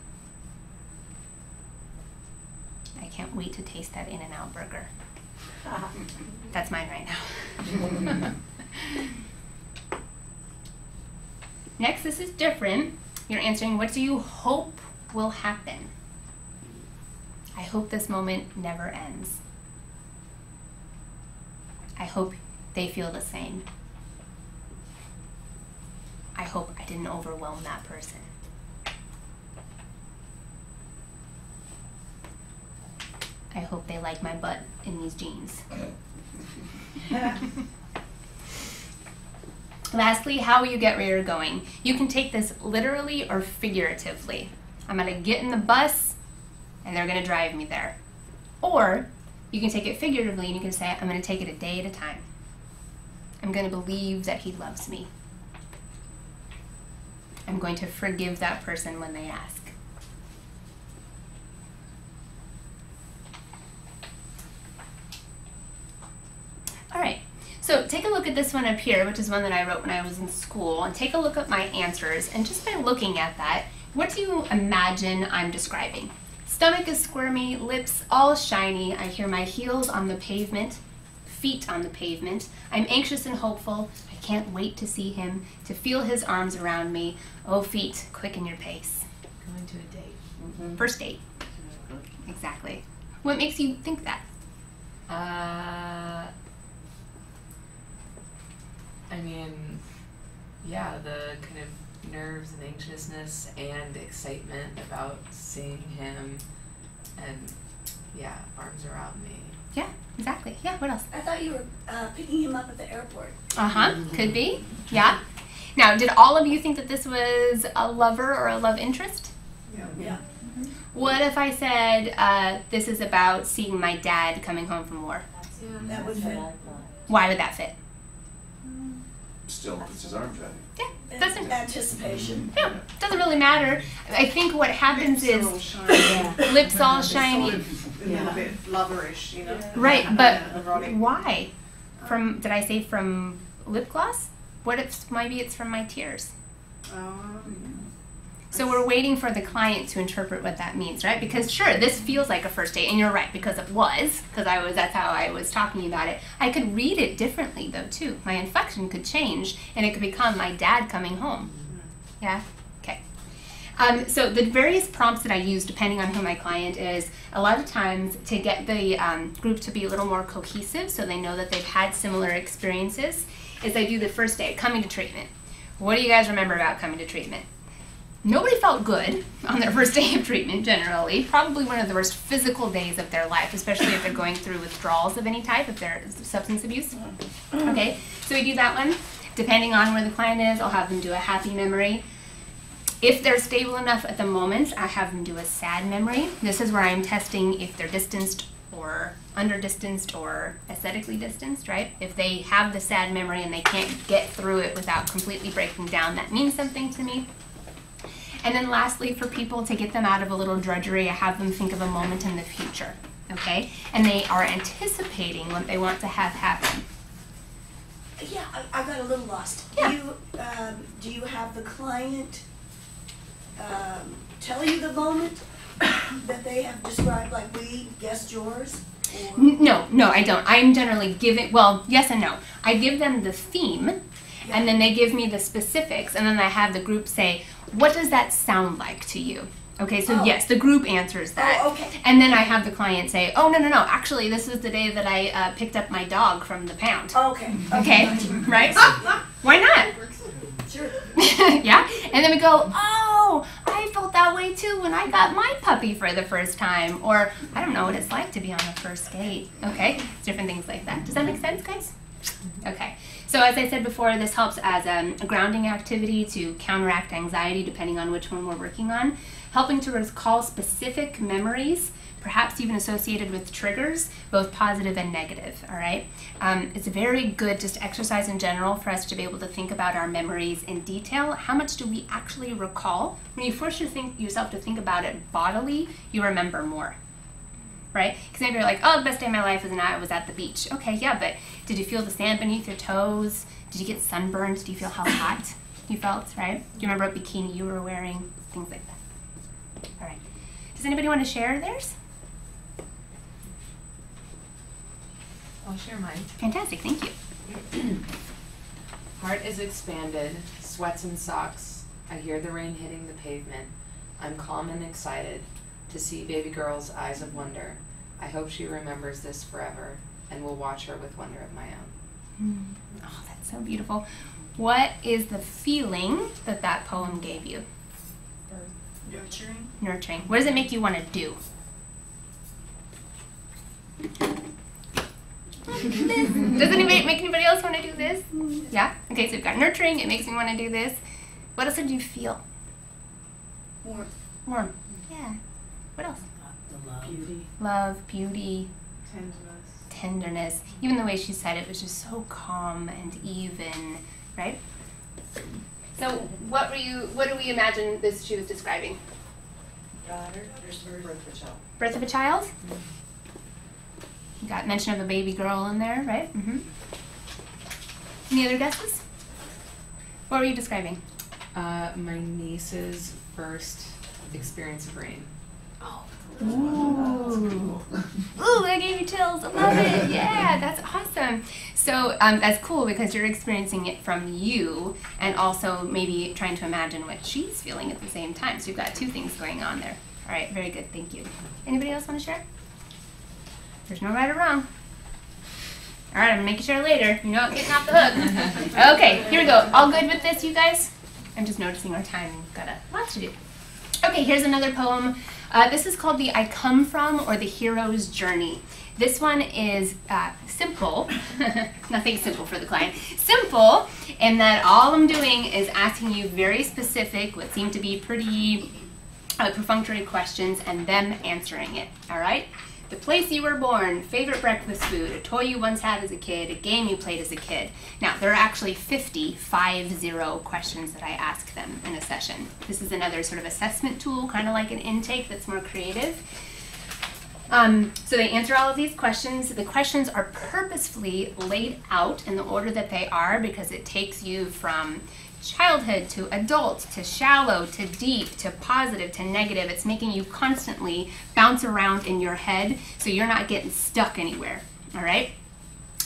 I can't wait to taste that In N Out burger. <laughs> That's mine right now. <laughs> Next, this is different. You're answering, what do you hope will happen? I hope this moment never ends. I hope they feel the same. I hope I didn't overwhelm that person. I hope they like my butt in these jeans. <laughs> Lastly, how will you get where you're going? You can take this literally or figuratively. I'm gonna get in the bus and they're gonna drive me there. Or you can take it figuratively and you can say, I'm gonna take it a day at a time. I'm gonna believe that he loves me. I'm going to forgive that person when they ask. All right, so take a look at this one up here, which is one that I wrote when I was in school, and take a look at my answers. And just by looking at that, what do you imagine I'm describing? Stomach is squirmy, lips all shiny. I hear my heels on the pavement, feet on the pavement. I'm anxious and hopeful. I can't wait to see him, to feel his arms around me. Oh, feet, quicken your pace. Going to a date. First date. Exactly. What makes you think that? Uh, I mean, yeah, the kind of nerves and anxiousness and excitement about seeing him, and yeah, arms around me. Yeah, exactly. Yeah, what else? I thought you were uh, picking him up at the airport. Uh huh. Could be. Yeah. Now, did all of you think that this was a lover or a love interest? Yeah. What if I said uh, this is about seeing my dad coming home from war? That would fit. Why would that fit? Still puts his arms around you. Yeah, doesn't. Anticipation. Yeah, doesn't really matter. I think what happens Lips are all is shiny. <laughs> lips all shiny. Sort of a little bit loverish, you know. Right, but Erotic. why? From did I say from lip gloss? What if maybe it's from my tears? Um, So we're waiting for the client to interpret what that means, right? Because sure, this feels like a first date, and you're right because it was, because I was that's how I was talking about it. I could read it differently though too. My inflection could change, and it could become my dad coming home. Yeah. Okay. Um, so the various prompts that I use, depending on who my client is, a lot of times to get the um, group to be a little more cohesive, so they know that they've had similar experiences, is I do the first day coming to treatment. What do you guys remember about coming to treatment? Nobody felt good on their <laughs> first day of treatment, generally. Probably one of the worst physical days of their life, especially if they're going through withdrawals of any type, if they're substance abuse. Okay, so we do that one. Depending on where the client is, I'll have them do a happy memory. If they're stable enough at the moment, I have them do a sad memory. This is where I'm testing if they're distanced or under distanced or aesthetically distanced, right? If they have the sad memory and they can't get through it without completely breaking down, that means something to me. And then lastly, for people to get them out of a little drudgery, I have them think of a moment in the future, okay? And they are anticipating what they want to have happen. Yeah, I, I got a little lost. Yeah. Do you, um, do you have the client, um, tell you the moment <coughs> that they have described, like we guessed yours? Or, No, no, I don't. I'm generally giving, well, yes and no. I give them the theme, and then they give me the specifics, and then I have the group say, what does that sound like to you? Okay, so Oh. yes, the group answers that. Oh, okay. And then I have the client say, "Oh no, no, no! Actually, this was the day that I uh, picked up my dog from the pound." Okay. Okay, right? <laughs> Why not? Sure. <laughs> yeah. And then we go, "Oh, I felt that way too when I got my puppy for the first time," or I don't know what it's like to be on a first date. Okay, different things like that. Does that make sense, guys? Okay. So as I said before, this helps as a grounding activity to counteract anxiety, depending on which one we're working on, helping to recall specific memories, perhaps even associated with triggers, both positive and negative. All right. Um, it's a very good just exercise in general for us to be able to think about our memories in detail. How much do we actually recall? When you force yourself to think about it bodily, you remember more right? Because maybe you're like, oh, the best day of my life was when I was at the beach. Okay, yeah, but did you feel the sand beneath your toes? Did you get sunburned? Do you feel how <coughs> hot you felt, right? Do you remember what bikini you were wearing? Things like that. All right. Does anybody want to share theirs? I'll share mine. Fantastic, thank you. <clears throat> Heart is expanded, sweats and socks. I hear the rain hitting the pavement. I'm calm and excited to see baby girl's eyes of wonder. I hope she remembers this forever and will watch her with wonder of my own. Hmm. Oh, that's so beautiful. What is the feeling that that poem gave you? Nurturing. Nurturing. What does it make you want to do? Does anybody make anybody else want to do this? Yeah. Okay, so we've got nurturing. It makes me want to do this. What else did you feel? Warmth. Warm. Mm-hmm. Yeah. What else? Beauty. Love, beauty, Tenderness. tenderness. Even the way she said it was just so calm and even, right? So, what were you? What do we imagine this she was describing? Daughter, there's birth of a child. Birth of a child. You got mention of a baby girl in there, right? Mm-hmm. Any other guesses? What were you describing? Uh, my niece's first experience of rain. Ooh. Ooh, that gave you chills. I love it. Yeah, that's awesome. So um, that's cool because you're experiencing it from you and also maybe trying to imagine what she's feeling at the same time. So you've got two things going on there. All right, very good. Thank you. Anybody else want to share? There's no right or wrong. All right, I'm making sure later. You're not getting off the hook. <laughs> Okay, here we go. All good with this, you guys? I'm just noticing our time. Got a lot to do. Okay, here's another poem. Uh, this is called the I Come From or the Hero's Journey. This one is uh, simple, <laughs> nothing simple for the client, simple in that all I'm doing is asking you very specific, what seem to be pretty uh, perfunctory questions and them answering it, all right? The place you were born, favorite breakfast food, a toy you once had as a kid, a game you played as a kid. Now, there are actually 50, five zero questions that I ask them in a session. This is another sort of assessment tool, kind of like an intake that's more creative. Um, so they answer all of these questions. The questions are purposefully laid out in the order that they are because it takes you from childhood to adult to shallow to deep to positive to negative. It's making you constantly bounce around in your head so you're not getting stuck anywhere. All right?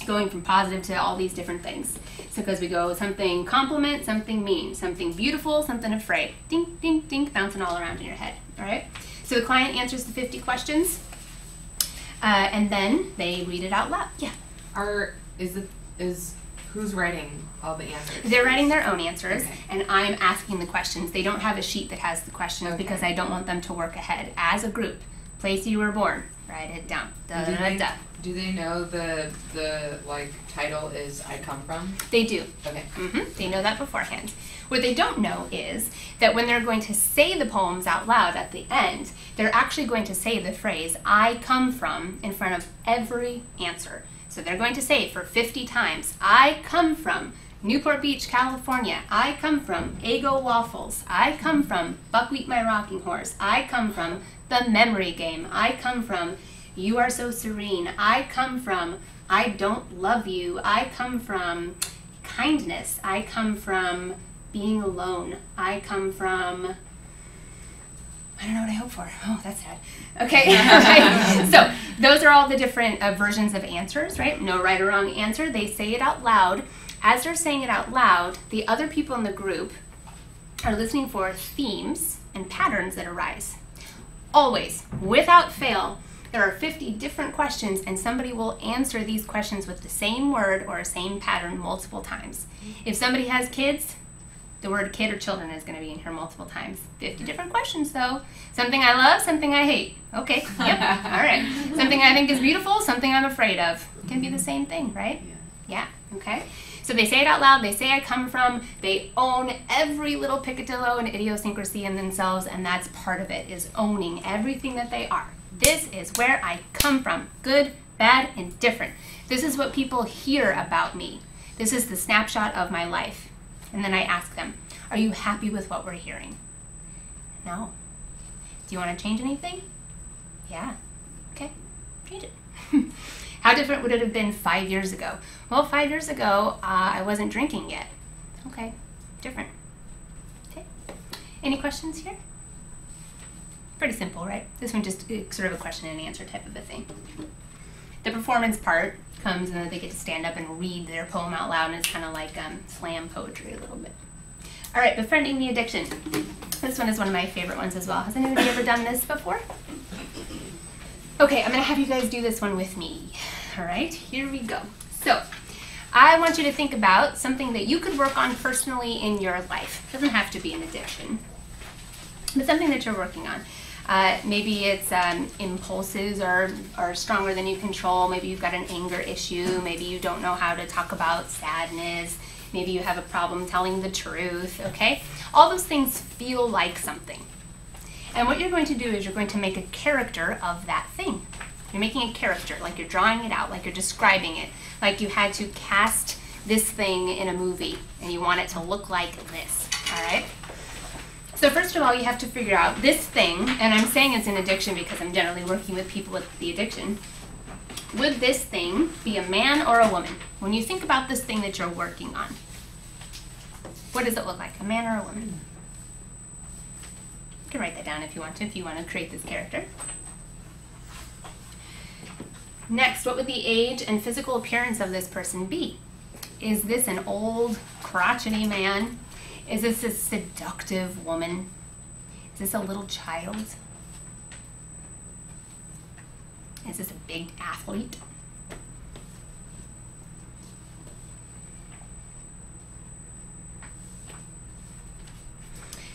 Going from positive to all these different things. So, because we go something compliment, something mean, something beautiful, something afraid. Ding, ding, ding, bouncing all around in your head. All right? So, the client answers the 50 questions. Uh, and then they read it out loud. Yeah. Are is it is who's writing all the answers? They're writing their own answers, Okay. and I'm asking the questions. They don't have a sheet that has the questions Okay. because I don't want them to work ahead. As a group, place you were born, write it down. Da, Do da, they, da. do they know the the like title is I come from? They do. Okay. hmm They know that beforehand. What they don't know is that when they're going to say the poems out loud at the end, they're actually going to say the phrase I come from in front of every answer. So they're going to say for 50 times I come from Newport Beach, California. I come from Eggo Waffles. I come from Buckwheat My Rocking Horse. I come from The Memory Game. I come from You Are So Serene. I come from I Don't Love You. I come from kindness. I come from being alone. I come from. I don't know what I hope for. Oh, that's sad. Okay. <laughs> So, those are all the different uh, versions of answers, right? No right or wrong answer. They say it out loud. As they're saying it out loud, the other people in the group are listening for themes and patterns that arise. always, without fail, there are 50 different questions, and somebody will answer these questions with the same word or a same pattern multiple times. If somebody has kids, the word kid or children is going to be in here multiple times. 50 different questions, though. Something I love, something I hate. Okay, yep, <laughs> all right. Something I think is beautiful, something I'm afraid of. Can be the same thing, right? Yeah, okay. So they say it out loud, they say I come from, they own every little picadillo and idiosyncrasy in themselves, and that's part of it, is owning everything that they are. This is where I come from, good, bad, and different. This is what people hear about me. This is the snapshot of my life. And then I ask them, Are you happy with what we're hearing? No. Do you want to change anything? Yeah. Okay, change it. <laughs> How different would it have been five years ago? Well, five years ago, uh, I wasn't drinking yet. Okay, different. Okay. Any questions here? Pretty simple, right? This one just sort of a question and answer type of a thing. The performance part comes and they get to stand up and read their poem out loud, and it's kind of like um, slam poetry a little bit. All right, befriending the addiction. This one is one of my favorite ones as well. Has anybody ever done this before? Okay, I'm gonna have you guys do this one with me. All right, here we go. So, I want you to think about something that you could work on personally in your life. It doesn't have to be an addiction, but something that you're working on. Uh, maybe it's um, impulses are, are stronger than you control. Maybe you've got an anger issue. Maybe you don't know how to talk about sadness. Maybe you have a problem telling the truth, okay? All those things feel like something. And what you're going to do is you're going to make a character of that thing. You're making a character, like you're drawing it out, like you're describing it, like you had to cast this thing in a movie and you want it to look like this, all right? So first of all, you have to figure out this thing, and I'm saying it's an addiction because I'm generally working with people with the addiction. Would this thing be a man or a woman? When you think about this thing that you're working on, what does it look like, a man or a woman? You can write that down if you want to, if you want to create this character. Next, what would the age and physical appearance of this person be? Is this an old, crotchety man? Is this a seductive woman? Is this a little child? Is this a big athlete?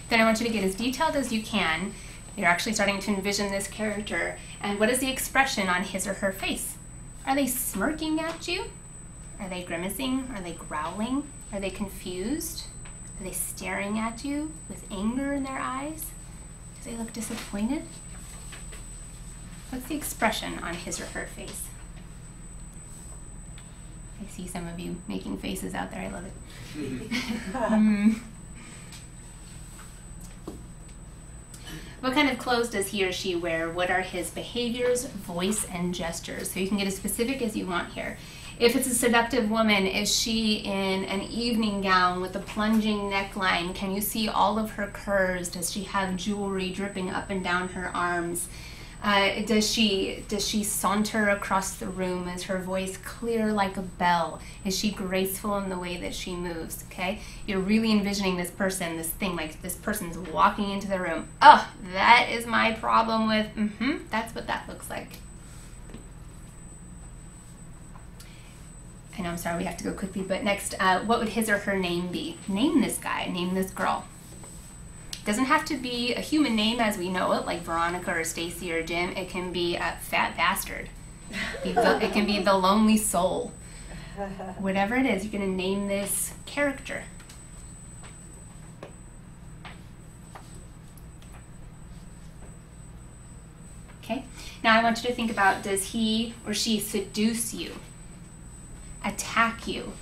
Then I want you to get as detailed as you can. You're actually starting to envision this character. And what is the expression on his or her face? Are they smirking at you? Are they grimacing? Are they growling? Are they confused? Are they staring at you with anger in their eyes? Do they look disappointed? What's the expression on his or her face? I see some of you making faces out there. I love it. <laughs> Mm. What kind of clothes does he or she wear? What are his behaviors, voice, and gestures? So you can get as specific as you want here. If it's a seductive woman, is she in an evening gown with a plunging neckline? Can you see all of her curves? Does she have jewelry dripping up and down her arms? Uh, does she does she saunter across the room? Is her voice clear like a bell? Is she graceful in the way that she moves? Okay, you're really envisioning this person, this thing, like this person's walking into the room. Oh, that is my problem with. Mm-hmm. That's what that looks like. I know I'm sorry we have to go quickly, but next, uh, what would his or her name be? Name this guy. Name this girl. Doesn't have to be a human name as we know it, like Veronica or Stacy or Jim. It can be a fat bastard. It can be the lonely soul. Whatever it is, you're going to name this character. Okay? Now I want you to think about does he or she seduce you, attack you,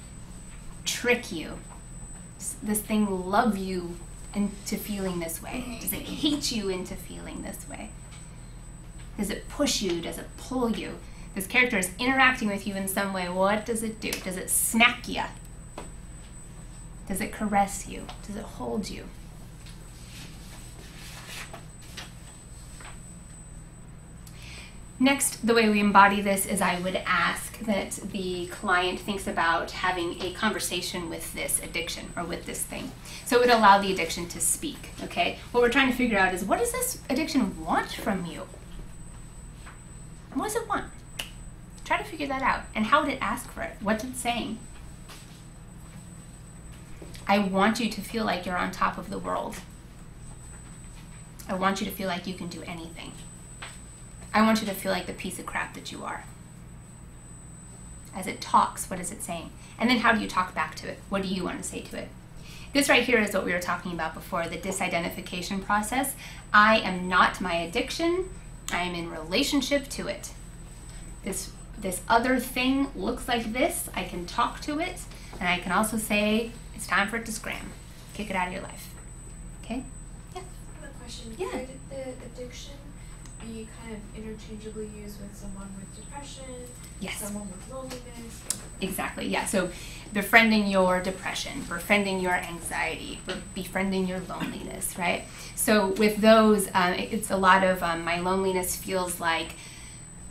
trick you? This thing love you into feeling this way? Does it hate you into feeling this way? Does it push you? Does it pull you? This character is interacting with you in some way. What does it do? Does it smack you? Does it caress you? Does it hold you? Next, the way we embody this is I would ask, that the client thinks about having a conversation with this addiction or with this thing. So it would allow the addiction to speak, okay? What we're trying to figure out is what does this addiction want from you? What does it want? Try to figure that out. And how would it ask for it? What's it saying? I want you to feel like you're on top of the world. I want you to feel like you can do anything. I want you to feel like the piece of crap that you are. As it talks, what is it saying? And then how do you talk back to it? What do you want to say to it? This right here is what we were talking about before the disidentification process. I am not my addiction, I am in relationship to it. This, this other thing looks like this. I can talk to it, and I can also say, it's time for it to scram. Kick it out of your life. Okay? I have a question. Yeah. The addiction be kind of interchangeably used with someone with depression? Yes. Someone with loneliness? Exactly, yeah. So befriending your depression, befriending your anxiety, befriending your loneliness, right? So with those, um, it's a lot of um, my loneliness feels like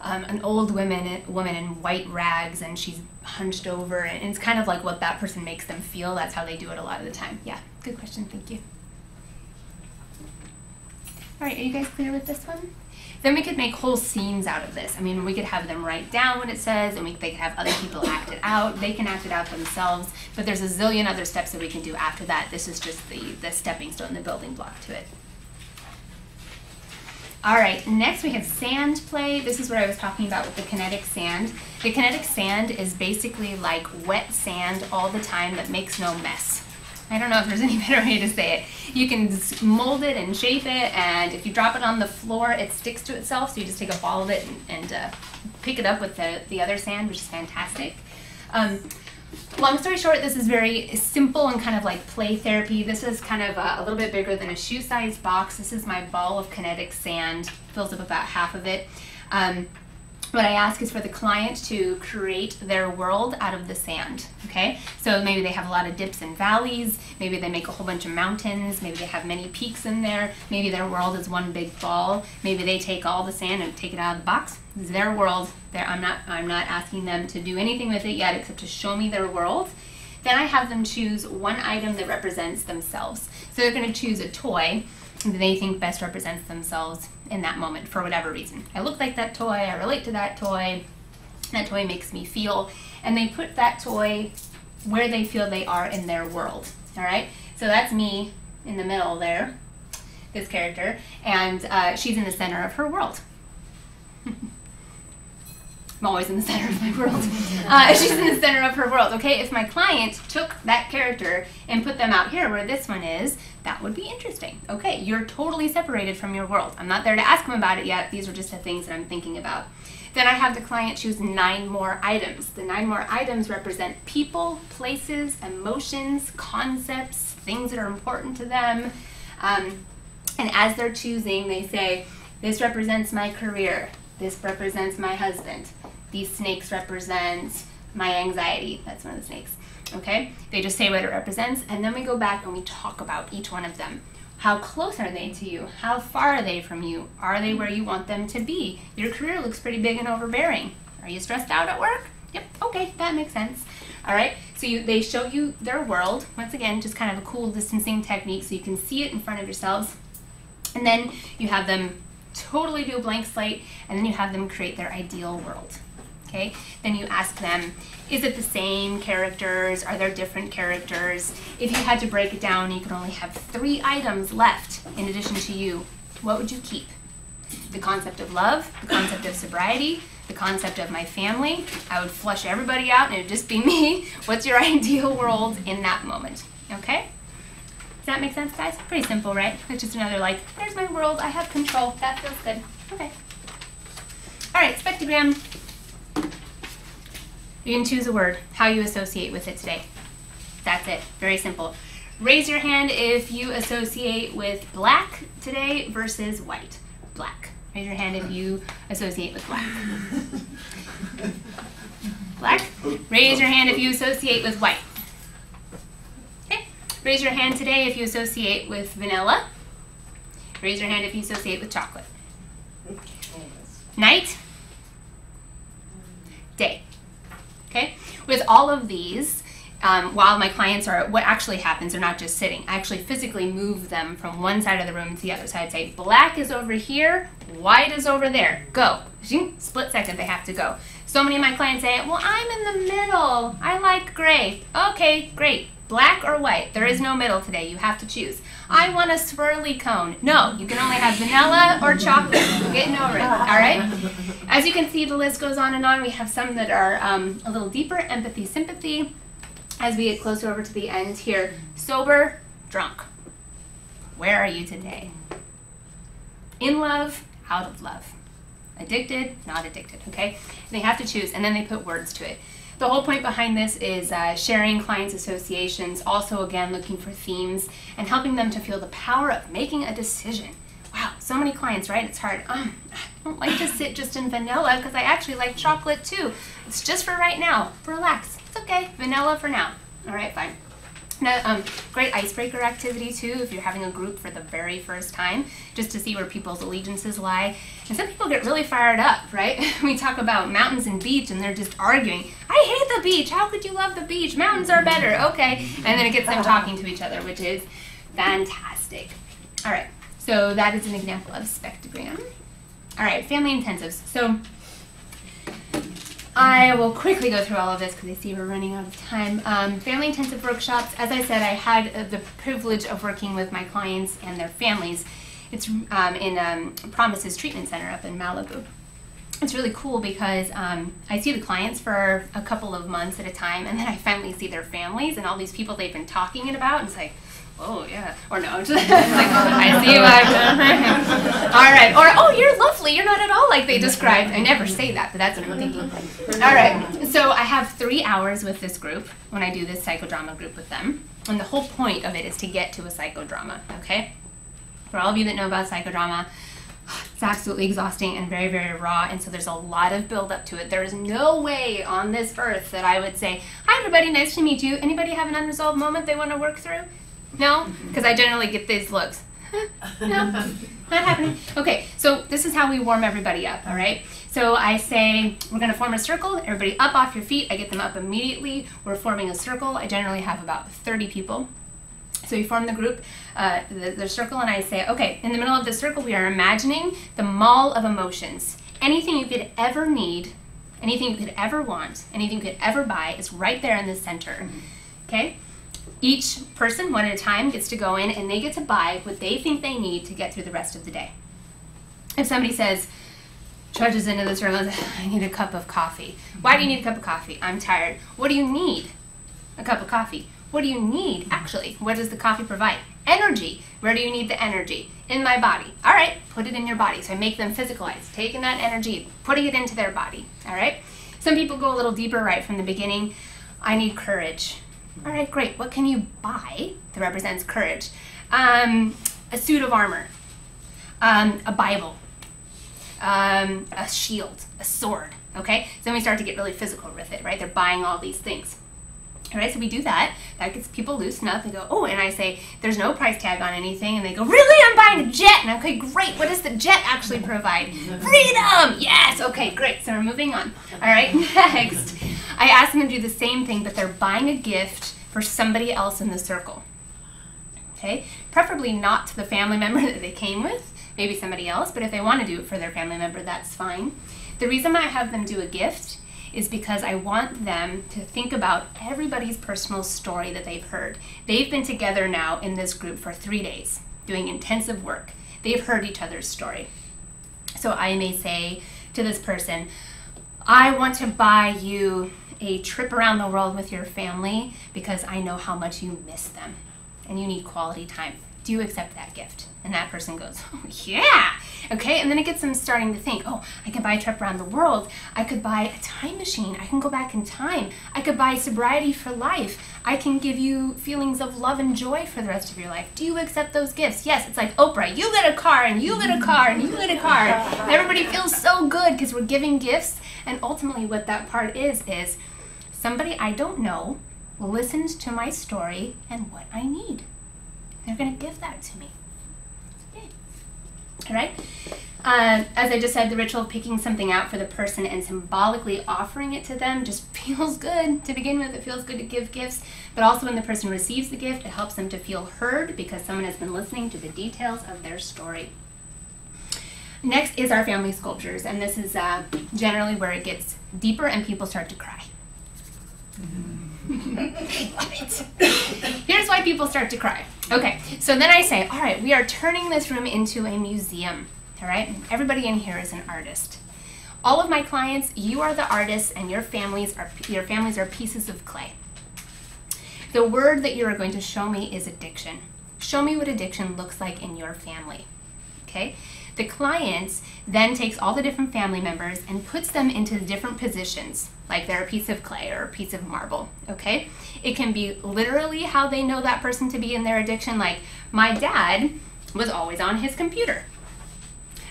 um, an old woman, woman in white rags and she's hunched over, and it's kind of like what that person makes them feel. That's how they do it a lot of the time. Yeah, good question. Thank you. All right, are you guys clear with this one? Then we could make whole scenes out of this. I mean, we could have them write down what it says, and we, they could have other people act it out. They can act it out themselves, but there's a zillion other steps that we can do after that. This is just the, the stepping stone, the building block to it. All right, next we have sand play. This is what I was talking about with the kinetic sand. The kinetic sand is basically like wet sand all the time that makes no mess. I don't know if there's <laughs> any better way to say it. You can mold it and shape it, and if you drop it on the floor, it sticks to itself. So you just take a ball of it and, and uh, pick it up with the, the other sand, which is fantastic. Um, long story short, this is very simple and kind of like play therapy. This is kind of uh, a little bit bigger than a shoe sized box. This is my ball of kinetic sand, fills up about half of it. Um, what I ask is for the client to create their world out of the sand. Okay, so maybe they have a lot of dips and valleys. Maybe they make a whole bunch of mountains. Maybe they have many peaks in there. Maybe their world is one big ball. Maybe they take all the sand and take it out of the box. Is their world. They're, I'm not. I'm not asking them to do anything with it yet, except to show me their world. Then I have them choose one item that represents themselves. So they're going to choose a toy that they think best represents themselves in that moment for whatever reason. I look like that toy, I relate to that toy, that toy makes me feel, and they put that toy where they feel they are in their world. All right? So that's me in the middle there, this character, and uh, she's in the center of her world. <laughs> I'm always in the center of my world. Uh, <laughs> she's in the center of her world. Okay, if my client took that character and put them out here where this one is, that would be interesting. Okay, you're totally separated from your world. I'm not there to ask them about it yet. These are just the things that I'm thinking about. Then I have the client choose nine more items. The nine more items represent people, places, emotions, concepts, things that are important to them. Um, and as they're choosing, they say, This represents my career. This represents my husband. These snakes represent my anxiety. That's one of the snakes. Okay? They just say what it represents, and then we go back and we talk about each one of them. How close are they to you? How far are they from you? Are they where you want them to be? Your career looks pretty big and overbearing. Are you stressed out at work? Yep, okay, that makes sense. All right, so you, they show you their world. Once again, just kind of a cool distancing technique so you can see it in front of yourselves. And then you have them totally do a blank slate, and then you have them create their ideal world. Okay? Then you ask them, is it the same characters? Are there different characters? If you had to break it down, you could only have three items left in addition to you. What would you keep? The concept of love, the concept of sobriety, the concept of my family. I would flush everybody out and it would just be <laughs> me. What's your <laughs> ideal world in that moment? Okay? Does that make sense, guys? Pretty simple, right? It's just another like, there's my world, I have control. That feels good. Okay. All right, spectrogram. You can choose a word, how you associate with it today. That's it. Very simple. Raise your hand if you associate with black today versus white. Black. Raise your hand if you associate with black. Black. Raise your hand if you associate with white. Okay. Raise your hand today if you associate with vanilla. Raise your hand if you associate with chocolate. Night. Day. With all of these, um, while my clients are, what actually happens, they're not just sitting. I actually physically move them from one side of the room to the other side. Say, black is over here, white is over there. Go. Split second, they have to go. So many of my clients say, well, I'm in the middle. I like gray. Okay, great. Black or white? There is no middle today. You have to choose. I want a swirly cone. No, you can only have vanilla or chocolate. Getting over it. All right? As you can see, the list goes on and on. We have some that are um, a little deeper empathy, sympathy. As we get closer over to the end here, sober, drunk. Where are you today? In love, out of love. Addicted, not addicted, okay? They have to choose, and then they put words to it. The whole point behind this is uh, sharing clients' associations, also again looking for themes and helping them to feel the power of making a decision. Wow, so many clients, right? It's hard. Um, I don't like to sit just in vanilla because I actually like chocolate too. It's just for right now. Relax. It's okay. Vanilla for now. All right, fine. Now, um, great icebreaker activity too if you're having a group for the very first time, just to see where people's allegiances lie. And some people get really fired up, right? <laughs> we talk about mountains and beach and they're just arguing. I hate the beach. How could you love the beach? Mountains are better. Okay. And then it gets them talking to each other, which is fantastic. All right. So that is an example of spectrogram. All right, family intensives. So I will quickly go through all of this because I see we're running out of time. Um, family intensive workshops, as I said, I had the privilege of working with my clients and their families. It's um, in um, Promises Treatment Center up in Malibu. It's really cool because um, I see the clients for a couple of months at a time, and then I finally see their families and all these people they've been talking about. And it's like, oh yeah, or no, <laughs> like I see you. <laughs> all right, or oh, you're lovely. You're not at all like they described. I never say that, but that's what I'm thinking. All right, so I have three hours with this group when I do this psychodrama group with them, and the whole point of it is to get to a psychodrama. Okay, for all of you that know about psychodrama. It's absolutely exhausting and very, very raw, and so there's a lot of build up to it. There is no way on this earth that I would say, Hi, everybody, nice to meet you. Anybody have an unresolved moment they want to work through? No? Mm-hmm. Because I generally get these looks. no, not happening. Okay, so this is how we warm everybody up, all right? So I say, we're gonna form a circle, everybody up off your feet. I get them up immediately. We're forming a circle. I generally have about 30 people. So we form the group, uh, the, the circle, and I say, okay, in the middle of the circle, we are imagining the mall of emotions. Anything you could ever need, anything you could ever want, anything you could ever buy is right there in the center. Okay? Each person, one at a time, gets to go in and they get to buy what they think they need to get through the rest of the day. If somebody says, trudges into this room I need a cup of coffee. Why do you need a cup of coffee? I'm tired. What do you need? A cup of coffee. What do you need, actually? What does the coffee provide? Energy. Where do you need the energy? In my body. All right, put it in your body. So I make them physicalize, taking that energy, putting it into their body. All right? Some people go a little deeper right from the beginning. I need courage. All right, great. What can you buy that represents courage? Um, a suit of armor, um, a Bible, um, a shield, a sword. Okay, so then we start to get really physical with it, right? They're buying all these things. Right, so we do that. That gets people loosened up. They go, oh, and I say, there's no price tag on anything. And they go, really? I'm buying a jet. And I'm okay, great. What does the jet actually provide? Freedom. Yes. Okay, great. So we're moving on. All right, <laughs> next. I ask them to do the same thing, but they're buying a gift for somebody else in the circle. Okay, preferably not to the family member <laughs> that they came with, maybe somebody else, but if they want to do it for their family member, that's fine. The reason I have them do a gift is because I want them to think about everybody's personal story that they've heard. They've been together now in this group for three days doing intensive work. They've heard each other's story. So I may say to this person, I want to buy you a trip around the world with your family because I know how much you miss them and you need quality time. Do you accept that gift? And that person goes, oh, yeah. Okay, and then it gets them starting to think, oh, I can buy a trip around the world. I could buy a time machine. I can go back in time. I could buy sobriety for life. I can give you feelings of love and joy for the rest of your life. Do you accept those gifts? Yes, it's like Oprah, you get a car, and you get a car, and you get a car. Everybody feels so good because we're giving gifts. And ultimately, what that part is, is somebody I don't know listens to my story and what I need. They're going to give that to me. Okay. All right. Uh, as I just said, the ritual of picking something out for the person and symbolically offering it to them just <laughs> feels good to begin with. It feels good to give gifts, but also when the person receives the gift, it helps them to feel heard because someone has been listening to the details of their story. Next is our family sculptures, and this is uh, generally where it gets deeper and people start to cry. <laughs> Love it. Here's why people start to cry. Okay, so then I say, all right, we are turning this room into a museum. All right, everybody in here is an artist. All of my clients, you are the artists, and your families are your families are pieces of clay. The word that you are going to show me is addiction. Show me what addiction looks like in your family. Okay? The client then takes all the different family members and puts them into different positions, like they're a piece of clay or a piece of marble. Okay? It can be literally how they know that person to be in their addiction, like my dad was always on his computer.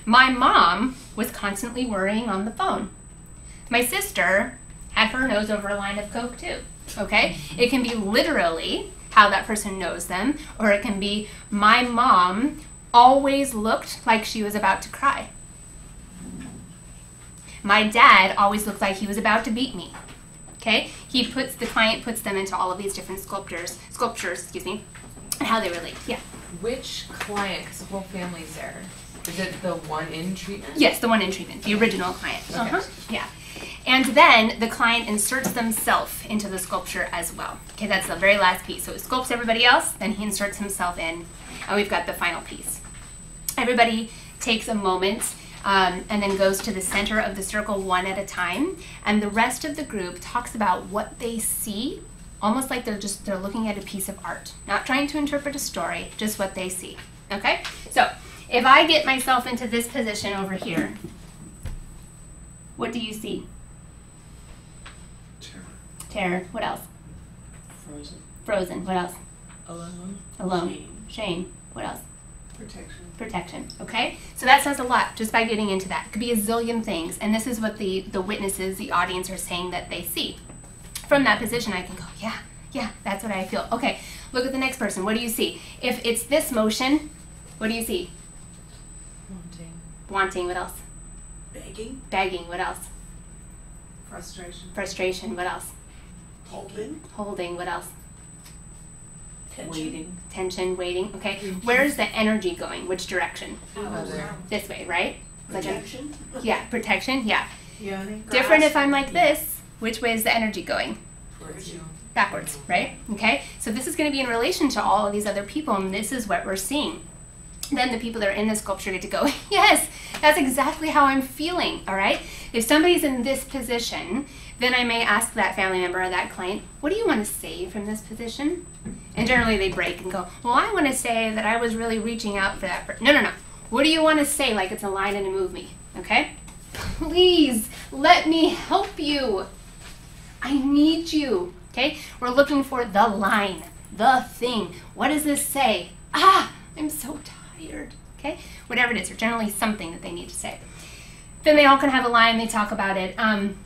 My mom was constantly worrying on the phone. My sister had her nose over a line of Coke too. Okay? It can be literally how that person knows them, or it can be my mom always looked like she was about to cry. My dad always looked like he was about to beat me. Okay? He puts the client puts them into all of these different sculptures, sculptures, excuse me, and how they relate. Yeah. Which client? Because the whole family's there. Is it the one in treatment? Yes, the one in treatment, the original client. Okay. Uh-huh. Yeah. And then the client inserts themselves into the sculpture as well. Okay, that's the very last piece. So it sculpts everybody else, then he inserts himself in, and we've got the final piece. Everybody takes a moment um, and then goes to the center of the circle one at a time, and the rest of the group talks about what they see, almost like they're just they're looking at a piece of art, not trying to interpret a story, just what they see. Okay, so if I get myself into this position over here, what do you see? Terror. Terror. What else? Frozen. Frozen. What else? Alone. Alone. Shame. Shame. What else? Protection. protection. Okay, so that says a lot just by getting into that. It could be a zillion things, and this is what the the witnesses, the audience, are saying that they see. From that position, I can go, yeah, yeah, that's what I feel. Okay, look at the next person. What do you see? If it's this motion, what do you see? Wanting. Wanting. What else? Begging, Begging. What else? Frustration. Frustration. What else? holding, Holding. What else? Tension. Waiting. Tension. Waiting. Okay, mm-hmm. where's the energy going? Which direction? Oh, other. This way, right? Like a- Protection. yeah, protection. Yeah. Yearning. Different if I'm like this. Which way is the energy going? Towards you. backwards, mm-hmm. right? Okay, so this is going to be in relation to all of these other people, and this is what we're seeing. Then the people that are in the sculpture get to go, <laughs> yes, that's exactly how I'm feeling, all right? If somebody's in this position, then I may ask that family member or that client, what do you want to say from this position? And generally they break and go, well, I want to say that I was really reaching out for that. No, no, no. What do you want to say like it's a line in a movie, okay? Please let me help you. I need you. Okay? We're looking for the line, the thing. What does this say? Ah, I'm so tired. Okay? Whatever it is, or generally something that they need to say. Then they all can have a line, they talk about it. Um,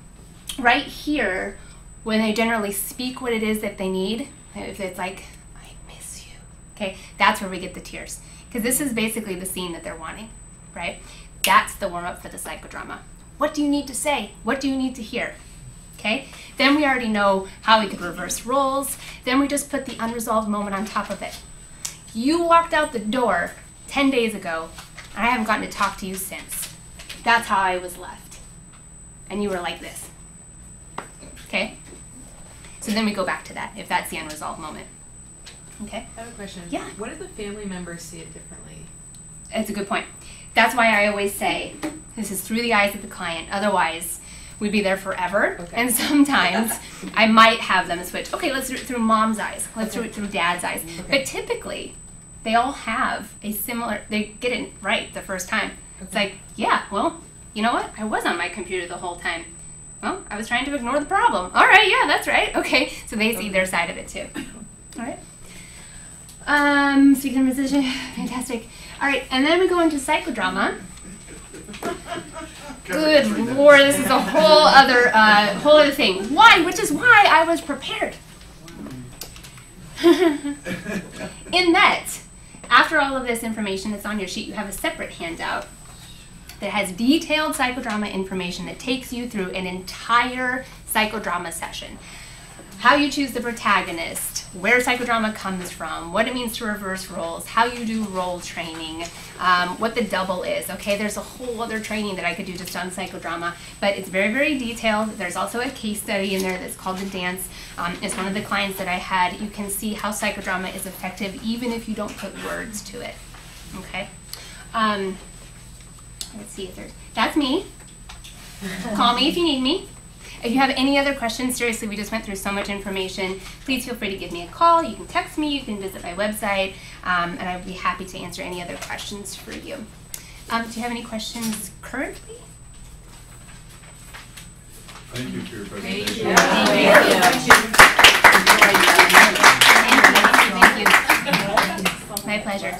right here, when they generally speak what it is that they need, if it's like, I miss you, okay, that's where we get the tears. Because this is basically the scene that they're wanting, right? That's the warm up for the psychodrama. What do you need to say? What do you need to hear? Okay? Then we already know how we could reverse roles. Then we just put the unresolved moment on top of it. You walked out the door 10 days ago, and I haven't gotten to talk to you since. That's how I was left. And you were like this. Okay? So then we go back to that, if that's the unresolved moment. Okay? I have a question. Yeah. What if the family members see it differently? It's a good point. That's why I always say this is through the eyes of the client. Otherwise, we'd be there forever. Okay. And sometimes I might have them switch. Okay, let's do it through mom's eyes. Let's do it through dad's eyes. Okay. But typically, they all have a similar. They get it right the first time. It's like, yeah, well, you know what? I was on my computer the whole time. Well, I was trying to ignore the problem. All right, yeah, that's right. Okay, so they see their side of it too. All right. Um, speaking of musician, fantastic. All right, and then we go into psychodrama. Good lord, this is a whole other uh, whole other thing. Why? Which is why I was prepared. <laughs> In that, after all of this information that's on your sheet, you have a separate handout that has detailed psychodrama information that takes you through an entire psychodrama session. How you choose the protagonist, where psychodrama comes from, what it means to reverse roles, how you do role training, um, what the double is. Okay, there's a whole other training that I could do just on psychodrama, but it's very, very detailed. There's also a case study in there that's called The Dance. Um, it's one of the clients that I had. You can see how psychodrama is effective even if you don't put words to it. Okay. Um, let's see if there's. That's me. Call me if you need me. If you have any other questions, seriously, we just went through so much information. Please feel free to give me a call. You can text me. You can visit my website, um, and I would be happy to answer any other questions for you. Um, do you have any questions currently? Thank you for your Thank presentation. you. Thank you. Thank you. My pleasure.